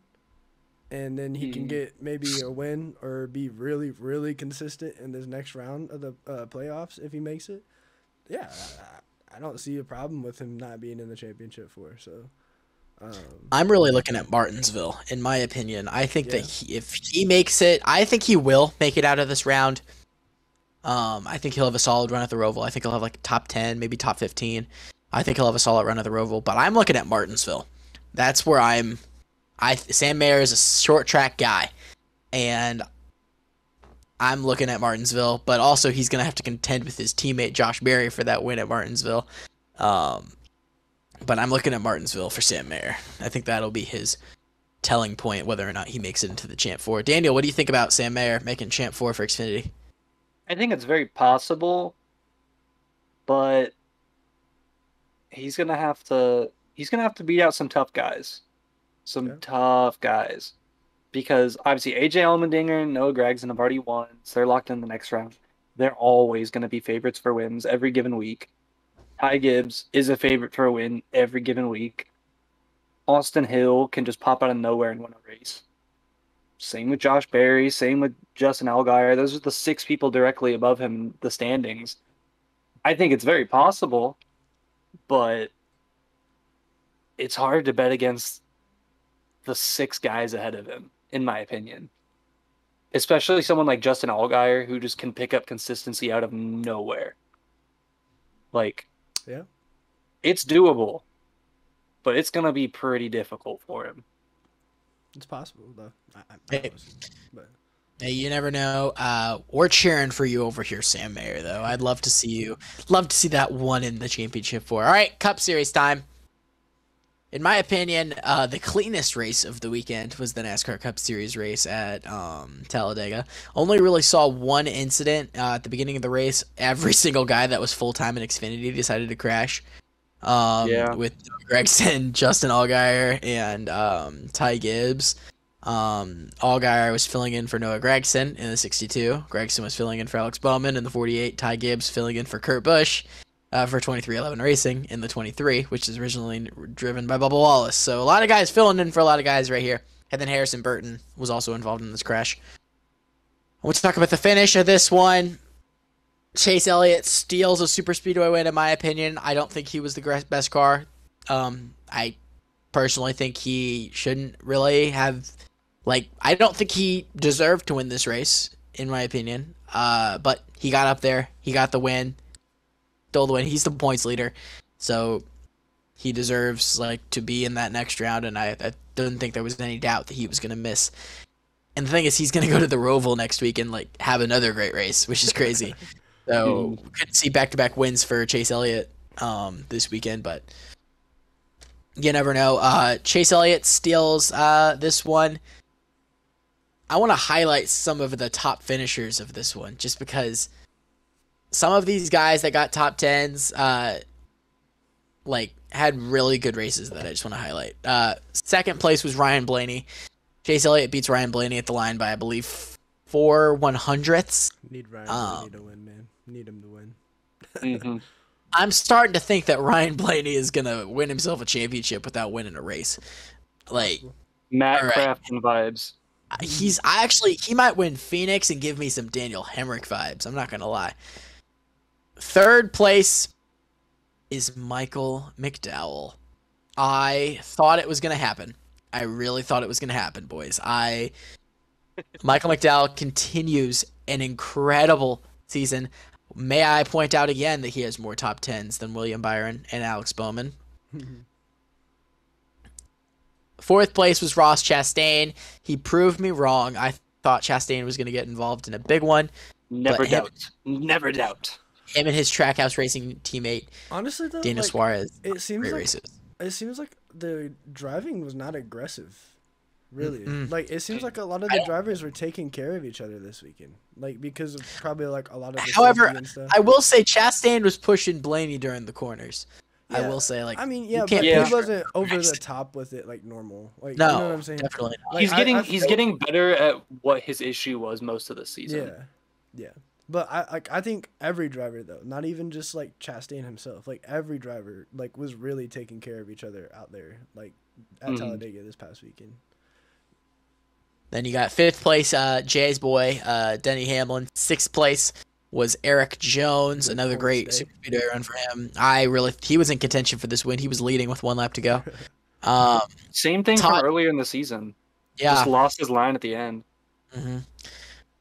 and then he can Mhm. get maybe a win or be really, really consistent in this next round of the uh, playoffs if he makes it. Yeah, I, don't see a problem with him not being in the championship four. So, um, I'm really looking at Martinsville, in my opinion. I think Yeah. that he, if he makes it, I think he will make it out of this round. Um, I think he'll have a solid run at the Roval. I think he'll have like top 10, maybe top 15. I think he'll have a solid run at the Roval, but I'm looking at Martinsville. That's where I'm. I Sam Mayer is a short track guy, and I'm looking at Martinsville. But also, he's gonna have to contend with his teammate Josh Berry for that win at Martinsville. Um, but I'm looking at Martinsville for Sam Mayer. I think that'll be his telling point whether or not he makes it into the Champ Four. Daniel, what do you think about Sam Mayer making Champ Four for Xfinity? I think it's very possible, but he's gonna have to he's gonna have to beat out some tough guys, some Yeah. tough guys, because obviously AJ Allmendinger and Noah Gragson have already won, so they're locked in the next round. They're always gonna be favorites for wins every given week. Ty Gibbs is a favorite for a win every given week. Austin Hill can just pop out of nowhere and win a race. Same with Josh Berry. Same with Justin Allgaier. Those are the six people directly above him in the standings. I think it's very possible, but it's hard to bet against the six guys ahead of him, in my opinion. Especially someone like Justin Allgaier, who just can pick up consistency out of nowhere. Like, Yeah. it's doable, but it's gonna be pretty difficult for him. It's possible though. I, I, Hey. but Hey, you never know. Uh, we're cheering for you over here, Sam Mayer. Though I'd love to see you, love to see that one in the championship four. All right, Cup Series time. In my opinion, uh, the cleanest race of the weekend was the NASCAR Cup Series race at um, Talladega. Only really saw one incident uh, at the beginning of the race. Every single guy that was full time in Xfinity decided to crash. Um, Yeah. With Gragson, Justin Allgaier, and um, Ty Gibbs. Um, Allgaier was filling in for Noah Gragson in the 62. Gragson was filling in for Alex Bowman in the 48. Ty Gibbs filling in for Kurt Busch uh, for 2311 Racing in the 23, which is originally driven by Bubba Wallace. So a lot of guys filling in for a lot of guys right here. And then Harrison Burton was also involved in this crash. I want to talk about the finish of this one. Chase Elliott steals a super speedway win, in my opinion. I don't think he was the best car. Um, I personally think he shouldn't really have like I don't think he deserved to win this race, in my opinion. Uh, but he got up there, he got the win, stole the win. He's the points leader, so he deserves like to be in that next round. And I, I didn't think there was any doubt that he was gonna miss. And the thing is, he's gonna go to the Roval next week and like have another great race, which is crazy. so we could see back-to-back wins for Chase Elliott um, this weekend, but you never know. Uh, Chase Elliott steals uh, this one. I want to highlight some of the top finishers of this one, just because some of these guys that got top tens, uh, like had really good races that I just want to highlight. Uh, second place was Ryan Blaney. Chase Elliott beats Ryan Blaney at the line by I believe four one hundredths. need Ryan Um, Blaney to win, man. Need him to win. hmm I'm starting to think that Ryan Blaney is gonna win himself a championship without winning a race. Like Matt All right. Crafton vibes. he's I actually he might win Phoenix and give me some Daniel Hemric vibes. I'm not gonna lie. Third place is Michael McDowell. I thought it was gonna happen. I really thought it was gonna happen, boys. I Michael McDowell continues an incredible season. May I point out again that he has more top tens than William Byron and Alex Bowman. Fourth place was Ross Chastain. He proved me wrong. I thought Chastain was going to get involved in a big one. Never But him- doubt. Never doubt. Him and his Trackhouse Racing teammate Honestly though, Daniel like, Suarez, it seems like races. it seems like the driving was not aggressive. Really, Mm-mm. like it seems like a lot of the drivers were taking care of each other this weekend, like because of probably like a lot of. The However, and stuff. I will say Chastain was pushing Blaney during the corners. I will say, like, I mean, yeah, but Yeah. he wasn't over the top with it like normal. Like, no, you know what I'm saying? definitely not. Like, he's I- getting I he's feel- getting better at what his issue was most of the season. Yeah, yeah. But I like I think every driver though, not even just like Chastain himself, like every driver like was really taking care of each other out there, like at Mhm. Talladega this past weekend. Then you got fifth place, uh, Jay's boy, uh, Denny Hamlin. Sixth place was Erik Jones, Good another great day. super speedway run for him. I really, he was in contention for this win. He was leading with one lap to go. Um, Same thing Todd- from earlier in the season. yeah. Just lost his line at the end. hmm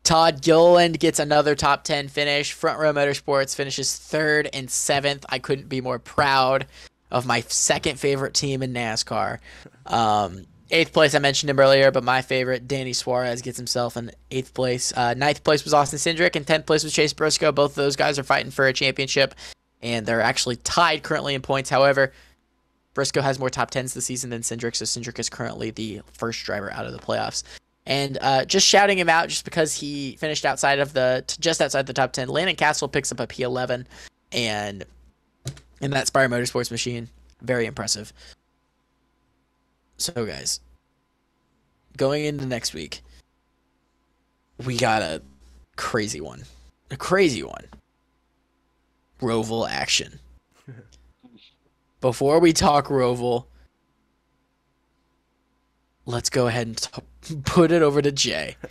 Todd Gilliland gets another top 10 finish. Front Row Motorsports finishes third and seventh. I couldn't be more proud of my second favorite team in NASCAR. Um, eighth place, I mentioned him earlier, but my favorite, Danny Suarez, gets himself in eighth place. Uh, ninth place was Austin Cindric, and tenth place was Chase Briscoe. Both of those guys are fighting for a championship, and they're actually tied currently in points. However, Briscoe has more top tens this season than Cindric, so Cindric is currently the first driver out of the playoffs. And uh, just shouting him out just because he finished outside of the just outside the top ten. Landon Cassill picks up a P eleven, and in that Spire Motorsports machine, very impressive. So guys, going into next week, we got a crazy one, a crazy one. Roval action. Before we talk Roval, let's go ahead and t- put it over to Jay.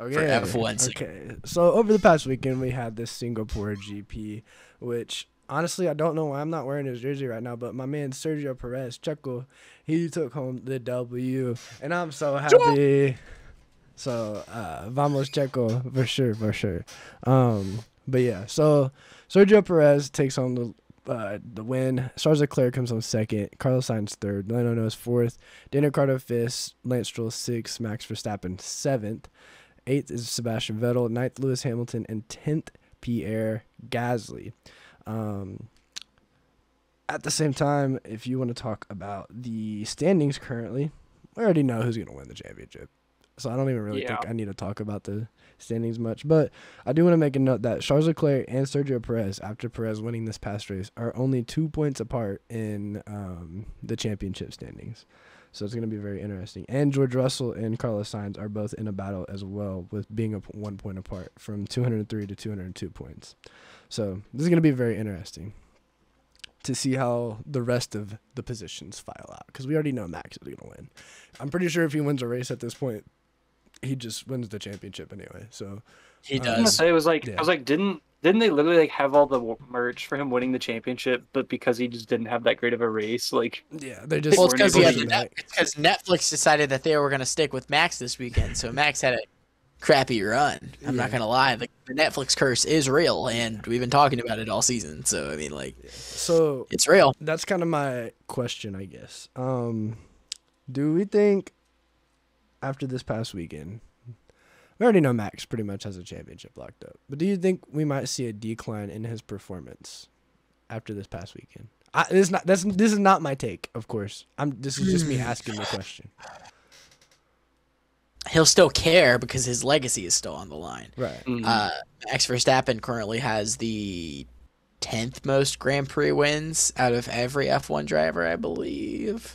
Okay. F1 Okay. So over the past weekend, we had this Singapore GP, which honestly I don't know why I'm not wearing his jersey right now, but my man Sergio Perez, Checo, he took home the W, and I'm so happy. So uh, vamos Checo for sure, for sure. Um, but yeah, so Sergio Perez takes home the. Uh, the win. Charles Leclerc comes on second. Carlos Sainz third. Lando Norris fourth. Daniel Ricciardo fifth. Lance Stroll sixth. Max Verstappen seventh. Eighth is Sebastian Vettel. Ninth, Lewis Hamilton. And tenth, Pierre Gasly. Um, at the same time, if you want to talk about the standings currently, we already know who's going to win the championship. So I don't even really think I need to talk about the standings much. But I do want to make a note that Charles Leclerc and Sergio Perez, after Perez winning this past race, are only two points apart in um, the championship standings. So it's going to be very interesting. And George Russell and Carlos Sainz are both in a battle as well, with being a p- one point apart from 203 to 202 points. So this is going to be very interesting to see how the rest of the positions file out because we already know Max is going to win. I'm pretty sure if he wins a race at this point, he just wins the championship anyway. So He I does. say it was like Yeah. I was like, didn't didn't they literally like have all the merch for him winning the championship, but because he just didn't have that great of a race, like yeah, they're just Well, it's weren't because able he had the Net- it's 'cause Netflix decided that they were going to stick with Max this weekend. So Max had a crappy run. I'm not going to lie. The, the Netflix curse is real, and we've been talking about it all season. So, I mean, like, so it's real. that's kind of my question, I guess. Um, do we think after this past weekend, we already know Max pretty much has a championship locked up, but do you think we might see a decline in his performance after this past weekend? I, this is not that's this is not my take, of course. I'm this is just me asking the question. He'll still care because his legacy is still on the line. Right. mm, Uh, Max Verstappen currently has the 10th most Grand Prix wins out of every F1 driver, I believe.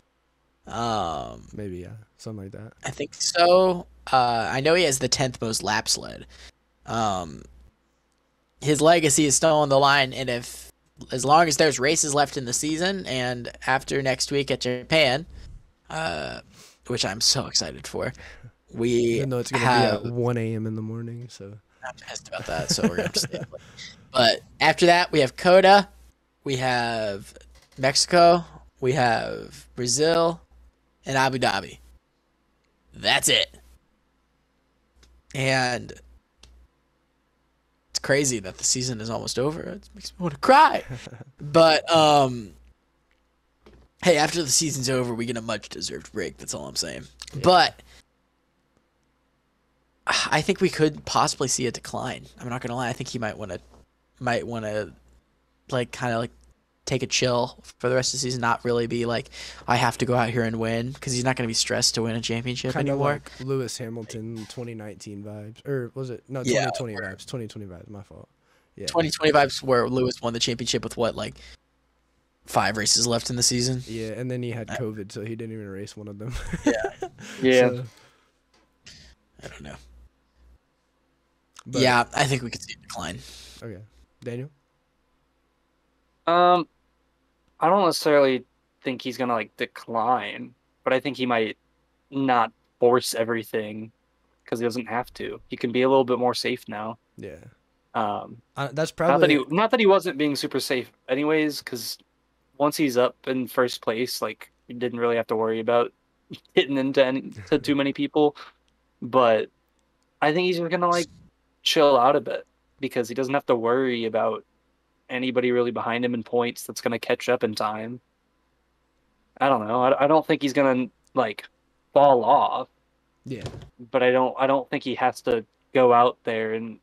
Um, Maybe yeah, something like that. I think so. Uh, I know he has the 10th most laps led. Um, his legacy is still on the line, and if as long as there's races left in the season, and after next week at Japan, uh, which I'm so excited for, we Even though it's gonna have be at 1 a.m. in the morning, so I'm pissed about that, so we're gonna stay up. But after that, we have COTA, we have Mexico, we have Brazil, and Abu Dhabi. That's it. And it's crazy that the season is almost over. It makes me want to cry. but um, hey, after the season's over, we get a much deserved break. That's all I'm saying. But I think we could possibly see a decline. I'm not gonna lie. I think he might want to, might want to, like, kind of like take a chill for the rest of the season. Not really be like, I have to go out here and win because he's not gonna be stressed to win a championship kind of anymore. like Lewis Hamilton 2019 vibes, or was it no Yeah, 2020 vibes? 2020 vibes. My fault. Yeah. 2020 vibes where Lewis won the championship with what like five races left in the season. Yeah, and then he had COVID, so he didn't even race one of them. yeah. So, I don't know. but- yeah, I think we could see a decline. Okay. Daniel. Um, I don't necessarily think he's gonna like decline, but I think he might not force everything because he doesn't have to. He can be a little bit more safe now. Yeah. Um, Uh, that's not that probably. he not that he wasn't being super safe anyways, because once he's up in first place, like he didn't really have to worry about hitting into any, to too many people. But I think he's just gonna like chill out a bit because he doesn't have to worry about anybody really behind him in points that's gonna catch up in time. I don't know. I, I don't think he's gonna like fall off, yeah. but I don't I don't think he has to go out there and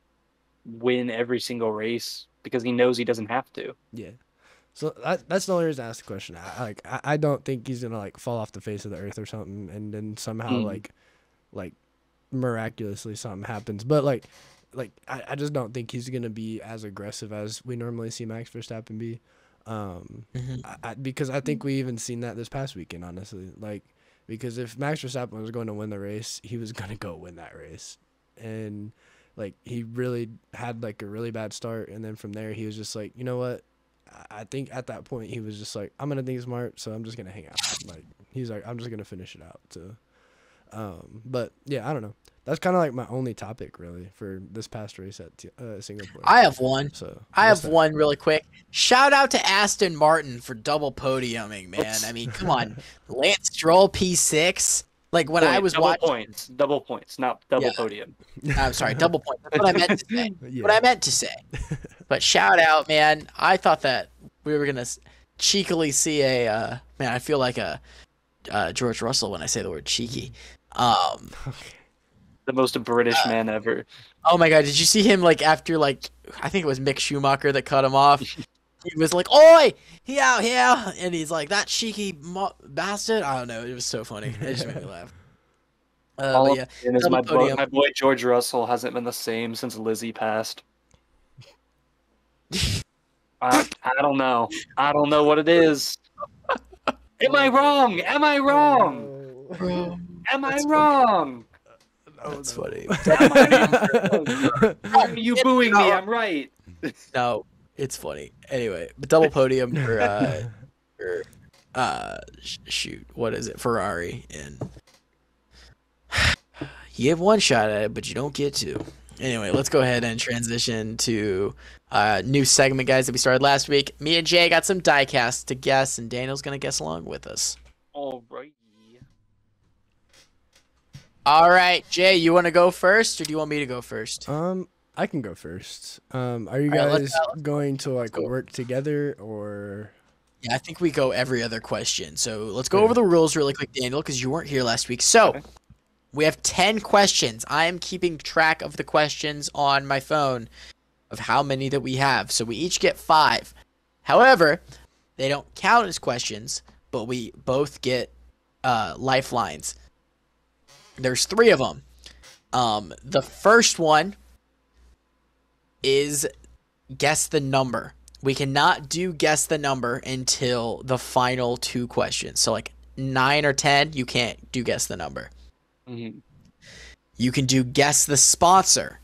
win every single race because he knows he doesn't have to. Yeah. So that, that's the only reason I asked the question. I, like I, I don't think he's gonna like fall off the face of the earth or something, and then somehow Mm. like, like, miraculously something happens. But like, like I, I just don't think he's gonna be as aggressive as we normally see Max Verstappen be. Um, Mhm. I, I, because I think we even seen that this past weekend, honestly. Like, because if Max Verstappen was going to win the race, he was gonna go win that race, and like he really had like a really bad start, and then from there he was just like, you know what, I- I think at that point he was just like, I'm gonna think smart, so I'm just gonna hang out. Like he's like, I'm just gonna finish it out. So Um, but yeah, I don't know. That's kind of like my only topic really for this past race at T- uh, Singapore. I have one. so I have that? one really quick. Shout out to Aston Martin for double podiuming, man. I mean, come on, Lance Stroll P6. Like when I Point, was double watching, points, double points, not double Yeah. podium. I'm sorry, double point. That's what I meant to say. Yeah. What I meant to say. But shout out, man. I thought that we were gonna cheekily see a uh, man. I feel like a uh, George Russell when I say the word cheeky. Um, The most British man ever. Oh my god, did you see him like after like I think it was Mick Schumacher that cut him off? he was like, "Oi, he out here," and he's like, "That cheeky mo- bastard." I don't know. It was so funny. It just made me laugh. Uh, All yeah, saying is my, boy, my boy George Russell hasn't been the same since Lizzie passed. I, I don't know. I don't know what it is. Am I wrong? Am I wrong? Am I That's wrong? That's funny. Why are you booing me? I'm right. No, it's funny. Anyway, but double podium for uh, for uh, sh- shoot, what is it? Ferrari and you have one shot at it, but you don't get two. Anyway, let's go ahead and transition to uh, new segment, guys, that we started last week. Me and Jay got some diecast to guess, and Daniel's gonna guess along with us. Alrighty. All right, Jay, you want to go first, or do you want me to go first? Um, I can go first. Um, are you All right, guys let's- uh, going to like go. work together or? Yeah, I think we go every other question. So let's go Yeah. over the rules really quick, Daniel, because you weren't here last week. So Okay. we have 10 questions. I am keeping track of the questions on my phone of how many that we have. So we each get five. However, they don't count as questions, but we both get uh, lifelines. There's three of them. Um, the first one is guess the number. We cannot do guess the number until the final two questions. So like nine or ten, you can't do guess the number. Mhm. You can do guess the sponsor.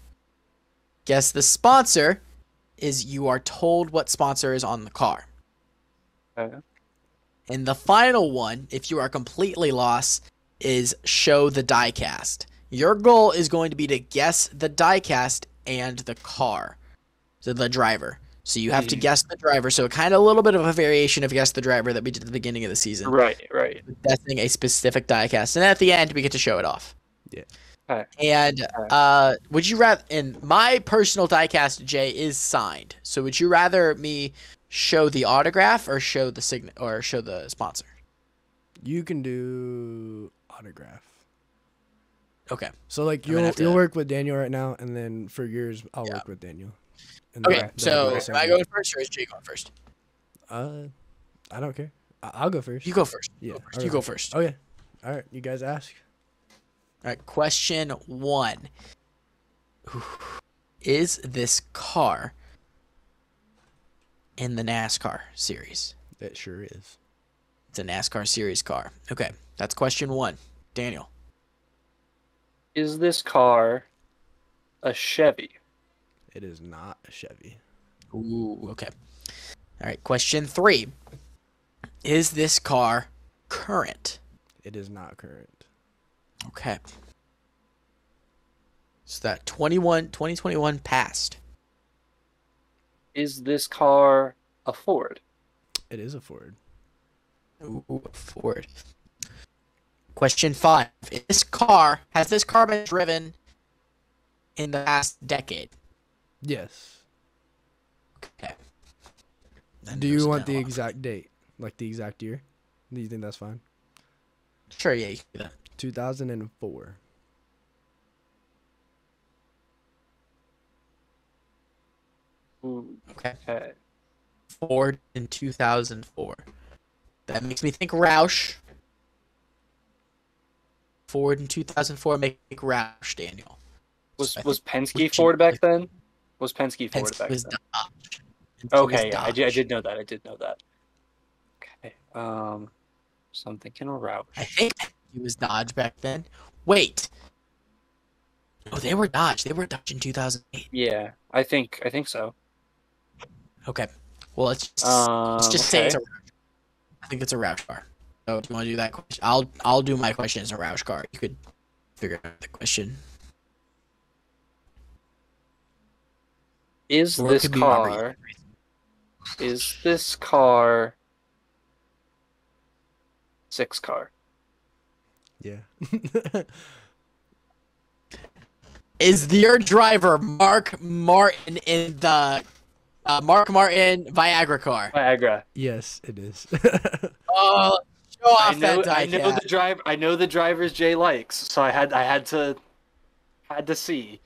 Guess the sponsor is you are told what sponsor is on the car. Okay. And the final one, if you are completely lost, is show the diecast. Your goal is going to be to guess the diecast and the car. So the driver. So you have to Mhm. guess the driver. So kind of a little bit of a variation of guess the driver that we did at the beginning of the season. Right, right. Guessing a specific diecast. And at the end we get to show it off. Yeah. Alright. And Alright. uh would you rather and my personal diecast Jay is signed. So would you rather me show the autograph or show the sign or show the sponsor? You can do autograph. Okay. So like you'll to- you'll work with Daniel right now, and then for years I'll Yeah. work with Daniel. And Okay, so am I going first or is Jay going first? Uh, I don't care. I- I'll go first. You go first. Yeah. Go first. You go go first. Okay. All right. You guys ask. All right. Question one: Is this car in the NASCAR series? It sure is. It's a NASCAR series car. Okay, that's question one. Daniel. Is this car a Chevy? It is not a Chevy. Ooh. Okay. All right. Question three: Is this car current? It is not current. Okay. So that 21, 2021 passed. Is this car a Ford? It is a Ford. Ooh, Ford. Question five: this car has this car been driven in the past decade? Yes. Okay. That Do you want down the a exact date, like the exact year? Do you think that's fine? Sure, yeah, you can do that. 2004. Ooh, Okay. okay. Ford in 2004. That makes me think Roush. Ford in 2004 make Roush, Daniel. Was So was Penske was Ford back then? Was Penske Ford Penske back was then? Dodge. Penske was Okay, yeah, I did, I did know that. I did know that. Okay. Um, so I'm thinking Roush. I think he was Dodge back then. Wait. Oh, they were Dodge. They were Dodge in 2008. Yeah, I think I think so. Okay. Well, let's just, Um, let's just say it's a. I think it's a Roush car. So, do you want to do that question? I'll I'll do my question as a Roush car. You could figure out the question. Is Or this could be Robert car is this car six car? Yeah. Is your driver Mark Martin in the uh, Mark Martin Viagra car? Viagra. yes, it is. Oh, show off I know that I know diecast. the driver I know the drivers Jay likes, so I had I had to had to see.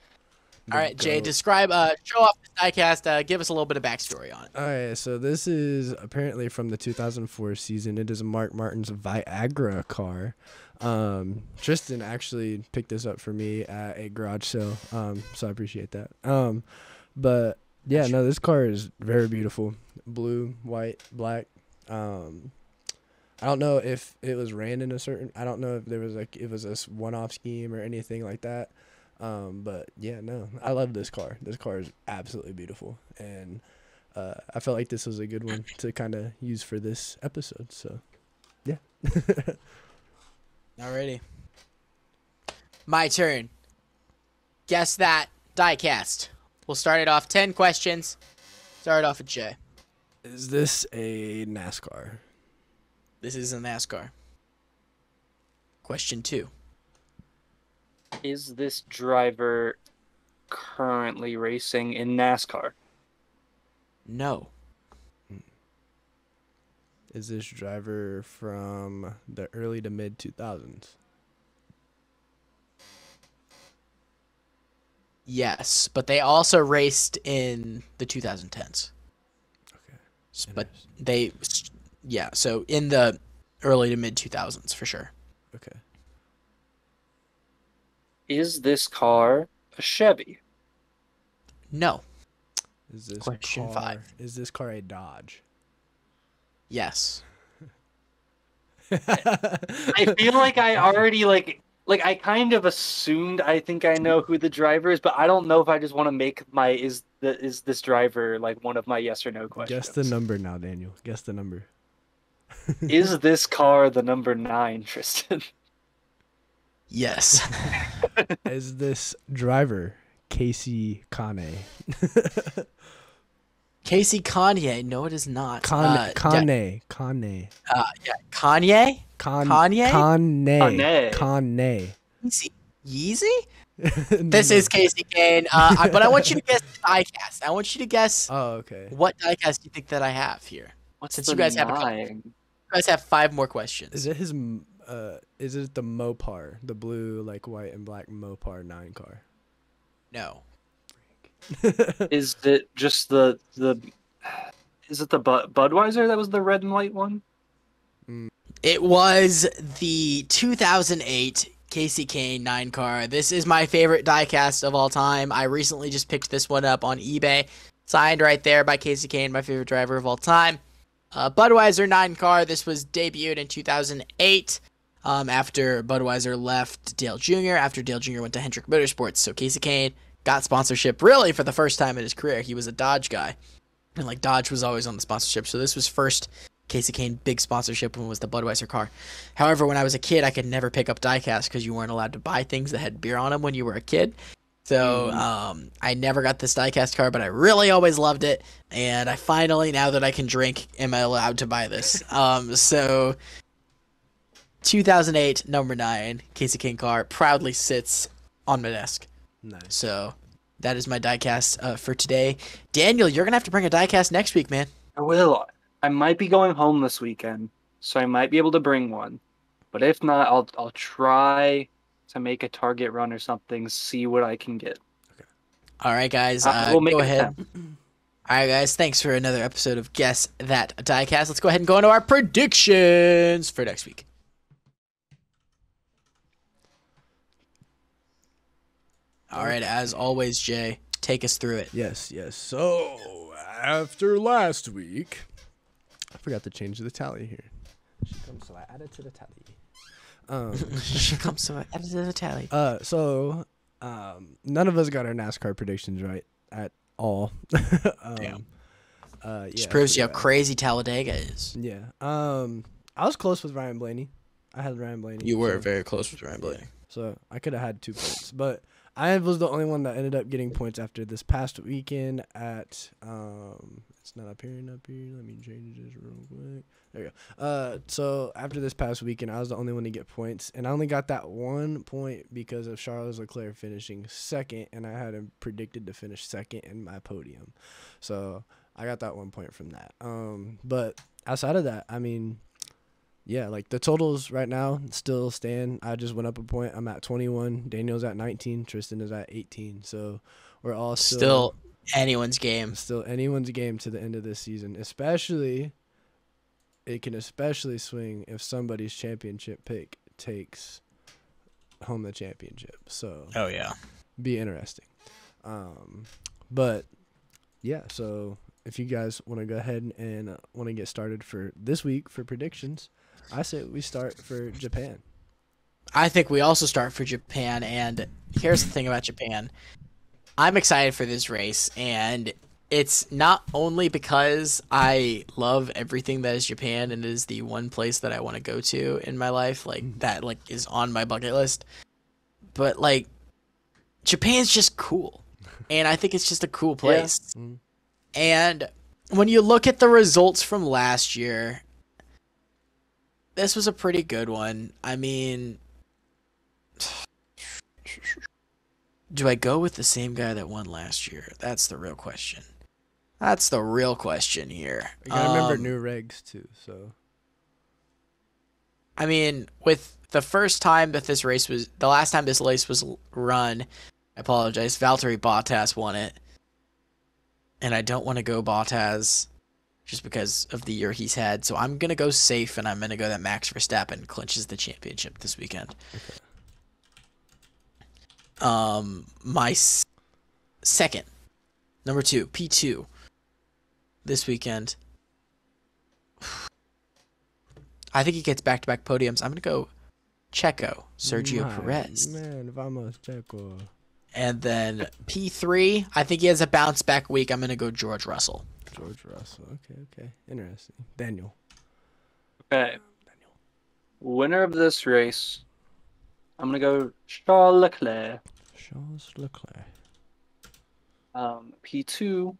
All right, Jay, describe, uh, show off this diecast. Uh, give us a little bit of backstory on it. All right, so this is apparently from the 2004 season. It is Mark Martin's Viagra car. Um, Tristan actually picked this up for me at a garage sale, um, so I appreciate that. Um, but yeah, no, this car is very beautiful, blue, white, black. Um, I don't know if it was ran in a certain. I don't know if there was like it was a s- one-off scheme or anything like that. Um, but yeah, no, I love this car. This car is absolutely beautiful, and uh, I felt like this was a good one to kind of use for this episode. So, yeah. Alrighty. My turn. Guess that diecast. We'll start it off 10 questions. Start it off with Jay. Is this a NASCAR? This is a NASCAR. Question two. Is this driver currently racing in NASCAR? No. Hmm. Is this driver from the early to mid 2000s? Yes, but they also raced in the 2010s. Okay. But they, s- yeah, so in the early to mid 2000s for sure. Okay. Is this car a Chevy? No. Is this Question car, five. Is this car a Dodge? Yes. I feel like I already like like I kind of assumed I think I know who the driver is, but I don't know if I just want to make my is the is this driver like one of my yes or no questions. Guess the number now, Daniel. Guess the number. is this car the number nine, Tristan? Yes. Is this driver Kasey Kahne? Casey Kanye. No, it is not. Con- uh, de- Kane. Kane. uh, yeah, Kanye? Con- Kanye? Kane. Kane. Yeezy? Yeezy? This is Kasey Kahne. Uh, I, but I want you to guess the diecast. I want you to guess Oh, okay. what diecast do you think that I have here. What's Since the you guys have a couple- nine? You guys have five more questions. Is it his? Uh, is it the Mopar, the blue, like white and black Mopar nine car? No. Is it just the the? Is it the Bud- Budweiser that was the red and white one? It was the 2008 Kasey Kahne 9 car. This is my favorite diecast of all time. I recently just picked this one up on eBay. Signed right there by Kasey Kahne, my favorite driver of all time. Uh, Budweiser 9 car. This was debuted in 2008 um, after Budweiser left Dale Jr., after Dale Jr. went to Hendrick Motorsports. So Kasey Kahne got sponsorship really for the first time in his career. He was a Dodge guy. And like Dodge was always on the sponsorship. So this was first Kasey Kahne big sponsorship when was the Budweiser car. However, when I was a kid, I could never pick up diecast because you weren't allowed to buy things that had beer on them when you were a kid. So um, I never got this diecast car, but I really always loved it. And I finally, now that I can drink, am I allowed to buy this. um, so 2008, number nine, Kasey Kahne car proudly sits on my desk. Nice. So that is my diecast uh, for today. Daniel, you're gonna have to bring a diecast next week, man. I will. I might be going home this weekend, so I might be able to bring one. But if not, I'll I'll try to make a target run or something, see what I can get. Okay. All right, guys. Uh, Uh, we'll make go ahead. All right, guys. Thanks for another episode of Guess That Diecast. Let's go ahead and go into our predictions for next week. All right, as always, Jay, take us through it. Yes, yes. So after last week, I forgot to change the tally here. She comes, so I added to the tally. Um, she comes to add to the tally. uh, so um, none of us got our NASCAR predictions right at all. um, Damn. Uh, yeah, Just proves you how crazy Talladega is. Yeah. Um, I was close with Ryan Blaney. I had Ryan Blaney. You were so- very close with Ryan Blaney. So I could have had two points, but I was the only one that ended up getting points after this past weekend. At um, it's not and up here. Let me change this real quick. There you go. Uh, so after this past weekend, I was the only one to get points, and I only got that one point because of Charles Leclerc finishing second, and I had him predicted to finish second in my podium. So I got that one point from that. Um, but outside of that, I mean, yeah, like the totals right now still stand. I just went up a point. I'm at 21. Daniel's at 19. Tristan is at 18. So we're all still Still anyone's game. still anyone's game to the end of this season. Especially, it can especially swing if somebody's championship pick takes home the championship. So Oh yeah. be interesting. Um, but yeah, so if you guys want to go ahead and uh, want to get started for this week for predictions, I say we start for Japan. I think we also start for Japan, and here's the thing about Japan. I'm excited for this race, and it's not only because I love everything that is Japan and it is the one place that I want to go to in my life, like that like is on my bucket list. But like Japan's just cool. And I think it's just a cool place. Mm. And when you look at the results from last year, this was a pretty good one. I mean, do I go with the same guy that won last year? That's the real question. That's the real question here. You gotta remember Um, new regs too. So I mean, with the first time that this race was, the last time this race was run, I apologize, Valtteri Bottas won it. And I don't want to go Bottas just because of the year he's had. So I'm going to go safe and I'm going to go that Max Verstappen clinches the championship this weekend. Um, my s- second, number two, P2, this weekend. I think he gets back to back podiums. I'm going to go Checo, Sergio My Perez. Man, vamos Checo. And then P3, I think he has a bounce back week. I'm going to go George Russell. George Russell. Okay, okay. Interesting. Daniel. Okay. Winner of this race, I'm gonna go Charles Leclerc. Charles Leclerc. Um, P2, I'm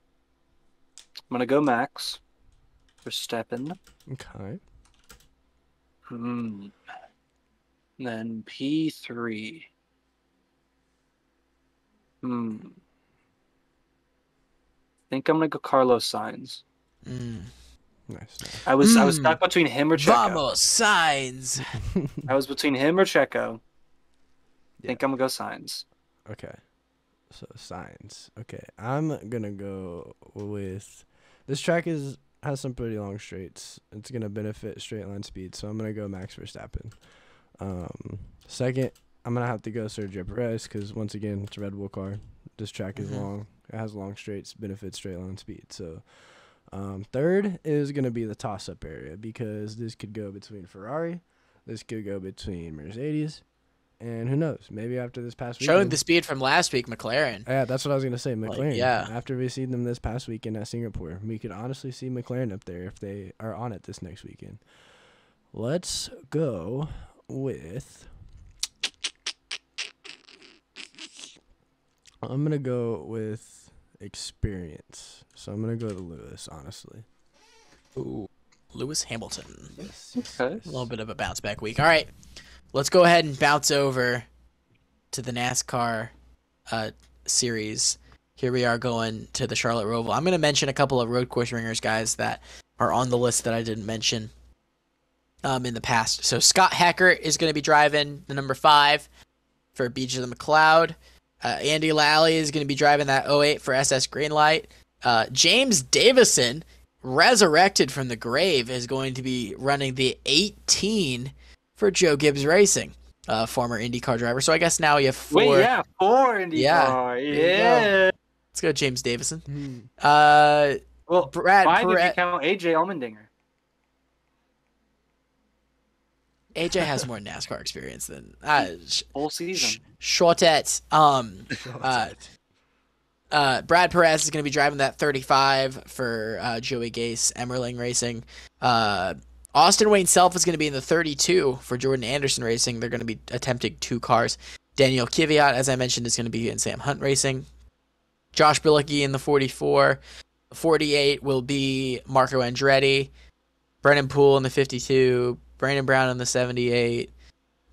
gonna go Max Verstappen. Okay. Hmm. Then P3. Hmm. think I'm gonna go Carlos Sainz. Mm. Nice. nice. I was I was Hmm. stuck between him or Checo. Vamos, Sainz. I was between him or Checo. I think I'm gonna go Sainz. Okay. So Sainz. Okay. I'm gonna go with this track is has some pretty long straights. It's gonna benefit straight line speed, so I'm gonna go Max Verstappen. Um, second, I'm gonna have to go Sergio Perez because once again it's a Red Bull car. This track is Mhm. long. It has long straights, benefits straight line speed. So, um, third is gonna be the toss up area because this could go between Ferrari, this could go between Mercedes, and who knows? Maybe after this past Showing weekend- the speed from last week, McLaren. yeah, that's what I was gonna say. Like, McLaren. yeah. After we see them this past weekend at Singapore, we could honestly see McLaren up there if they are on it this next weekend. Let's go with. I'm gonna go with experience. So I'm gonna go to Lewis. Honestly. Ooh. Lewis Hamilton. Yes. Okay. A little bit of a bounce back week. All right. Let's go ahead and bounce over to the NASCAR uh, series. Here we are going to the Charlotte Roval. I'm going to mention a couple of road course ringers, guys, that are on the list that I didn't mention um, in the past. So Scott Heckert is going to be driving the number five for Beach of the McLeod. Uh, Andy Lally is going to be driving that 08 for SS Greenlight. Uh, James Davison, resurrected from the grave, is going to be running the 18 for Joe Gibbs Racing, uh, former IndyCar driver. So I guess now you have four. Wait, yeah, four IndyCar. Yeah, Yeah. there you Let's go, James Davison. Hmm. Uh, Well, Brad five if you Perez. count AJ Allmendinger. AJ has more NASCAR experience than uh, sh- Full sh- season. Shortette. Um, uh, uh, Brad Perez is going to be driving that 35 for uh, Joey Gase Emerling Racing. Uh, Austin Wayne Self is going to be in the 32 for Jordan Anderson Racing. They're going to be attempting two cars. Daniel Kvyat, as I mentioned, is going to be in Sam Hunt Racing. Josh Bilicki in the 44. 48 will be Marco Andretti. Brennan Poole in the 52. Brandon Brown in the 78.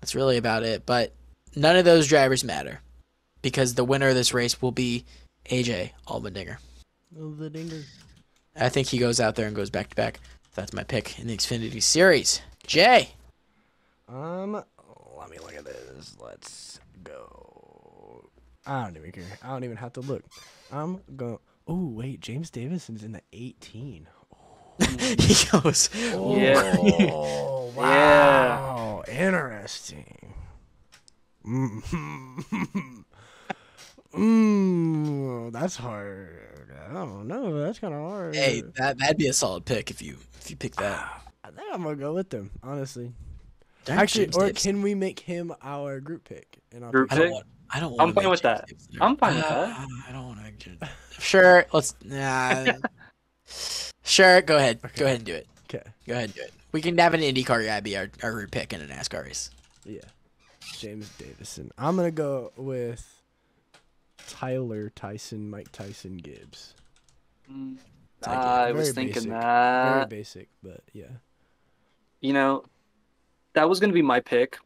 That's really about it. But none of those drivers matter because the winner of this race will be AJ Allmendinger. Oh, the dinger. I think he goes out there and goes back to back. That's my pick in the Xfinity Series. Jay. Um, let me look at this. Let's go. I don't even care. I don't even have to look. I'm going. Oh wait, James Davison's in the 18. he goes. Yeah. Oh, Yeah. wow. Interesting. Mm. mm, that's hard. I don't know. That's kind of hard. Hey, that that'd be a solid pick if you if you pick that. I think I'm gonna go with them. Honestly, Darn actually, James or Davison. can we make him our group pick? And I'll Group pick- I don't pick? want. I don't I'm fine with that. I'm fine with ah, that. I don't want to. Sure. Let's. Nah. sure. Go ahead. Go ahead and do it. Okay. Go ahead and do it. We can have an IndyCar guy be our, our group pick in a NASCAR race. Yeah. James Davison. I'm gonna go with Tyler Tyson, Mike Tyson Gibbs. Mm, It's like I was thinking basic, Very basic, but yeah. You know, that was going to be my pick.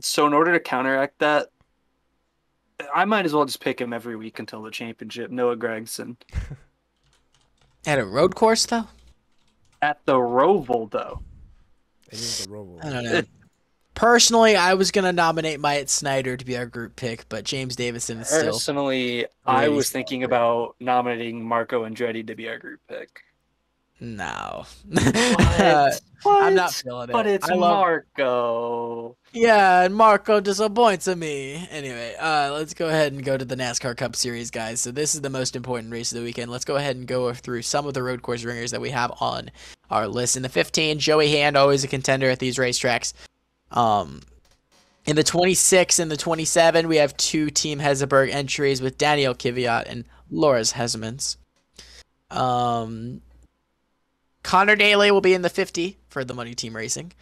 So in order to counteract that, I might as well just pick him every week until the championship. Noah Gragson At a road course though. at the Roval though. It is the Roval. I don't know. Personally, I was gonna nominate Myatt Snider to be our group pick, but James Davison is still. Personally, I was thinking great. about nominating Marco Andretti to be our group pick. No. What? I'm not What? feeling it. But it's I love- Marco. Yeah, and Marco disappoints me. Anyway, uh, let's go ahead and go to the NASCAR Cup Series, guys. So this is the most important race of the weekend. Let's go ahead and go through some of the road course ringers that we have on our list. In the 15, Joey Hand, always a contender at these racetracks. Um, in the 26 and the 27, we have two Team Hezeberg entries with Daniel Kvyat and Loris Hezemans. Um, Connor Daly will be in the 50 for the Money Team Racing.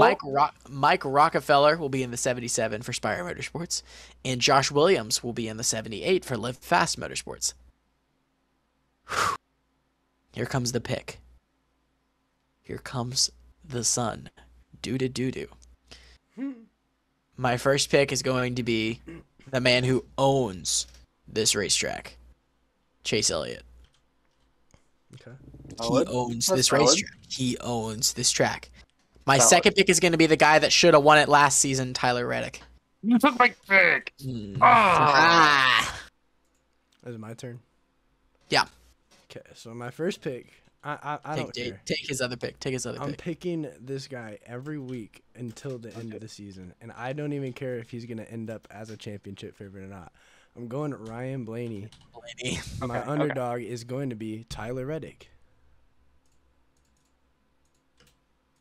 Mike Ro- Mike Rockenfeller will be in the 77 for Spire Motorsports, and Josh Williams will be in the 78 for Live Fast Motorsports. Whew. Here comes the pick. Here comes the sun. Doo doo doo doo. My first pick is going to be the man who owns this racetrack, Chase Elliott. Okay. He Solid. owns That's this solid. racetrack. He owns this track. My Solid. second pick is going to be the guy that should have won it last season, Tyler Reddick. You took my pick. Mm. Ah. Ah. Is it my turn? Yeah. Okay, so my first pick, I I, I Take, don't take, care. take his other pick. Take his other pick. I'm picking this guy every week until the end of the season, and I don't even care if he's gonna end up as a championship favorite or not. I'm going Ryan Blaney. Blaney. My Okay, okay. underdog is going to be Tyler Reddick.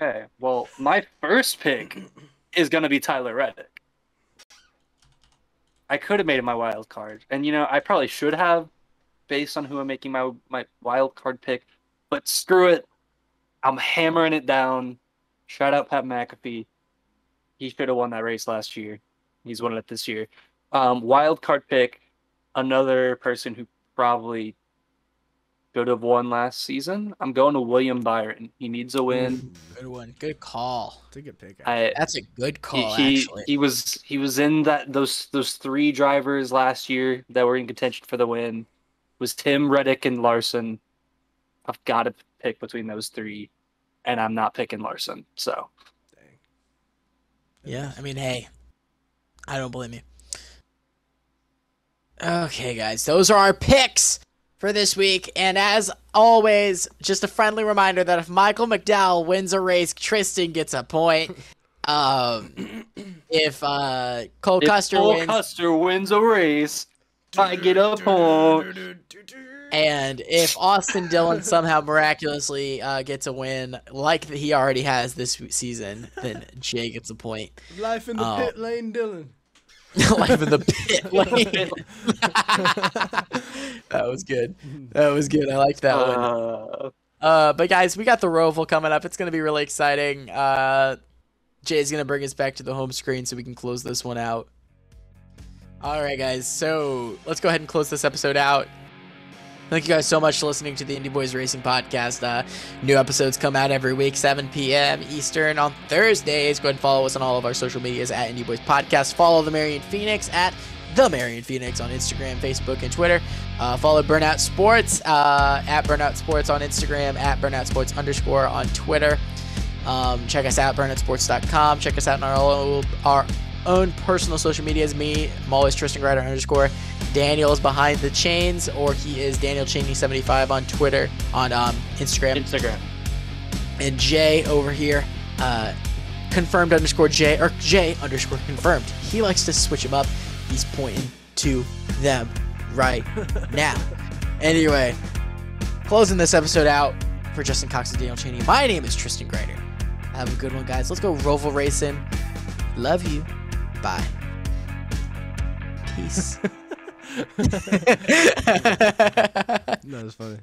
Okay, well, my first pick is gonna be Tyler Reddick. I could have made it my wild card, and you know I probably should have, based on who I'm making my my wild card pick. But screw it, I'm hammering it down. Shout out Pat McAfee. He should have won that race last year. He's won it this year. Um, wild card pick, another person who probably should have won last season. I'm going to William Byron. He needs a win. Good one. Good call. It's a good pick. I, That's a good call, he, he, actually. he was he was in that those those three drivers last year that were in contention for the win. It was Tim Reddick and Larson. I've got to pick between those three, and I'm not picking Larson. So Dang. Yeah, I mean, hey, I don't blame you. Okay, guys, those are our picks for this week. And as always, just a friendly reminder that if Michael McDowell wins a race, Tristan gets a point. Um, if uh, Cole if Custer Cole wins, Custer wins a race, I get a point. And if Austin Dillon somehow miraculously uh, gets a win, like he already has this season, then Jay gets a point. Life in the Oh. pit lane, Dillon. Life in the pit lane. that was good. That was good. I liked that one. Uh, Uh, but guys, we got the Roval coming up. It's gonna be really exciting. Uh, Jay's gonna bring us back to the home screen so we can close this one out. All right, guys. So let's go ahead and close this episode out. Thank you guys so much for listening to the Indy Boys Racing Podcast. Uh, new episodes come out every week, 7 p.m. Eastern on Thursdays. Go ahead and follow us on all of our social medias at Indy Boys Podcast. Follow the Marion Phoenix at the Marion Phoenix on Instagram, Facebook, and Twitter. Uh, follow Burnout Sports uh, at Burnout Sports on Instagram, at Burnout Sports underscore on Twitter. Um, check us out, burnoutsports.com. Check us out on our, our own personal social medias. Me, I'm always Tristan Grider underscore. Daniel is behind the chains, or he is Daniel Cheney75 on Twitter, on um, Instagram. Instagram. And Jay over here, uh, confirmed underscore J, or J underscore confirmed. He likes to switch them up. He's pointing to them right now. Anyway, closing this episode out for Justin Cox and Daniel Chaney. My name is Tristan Grider. Have a good one, guys. Let's go Roval racing. Love you. Bye. Peace. No, it's funny.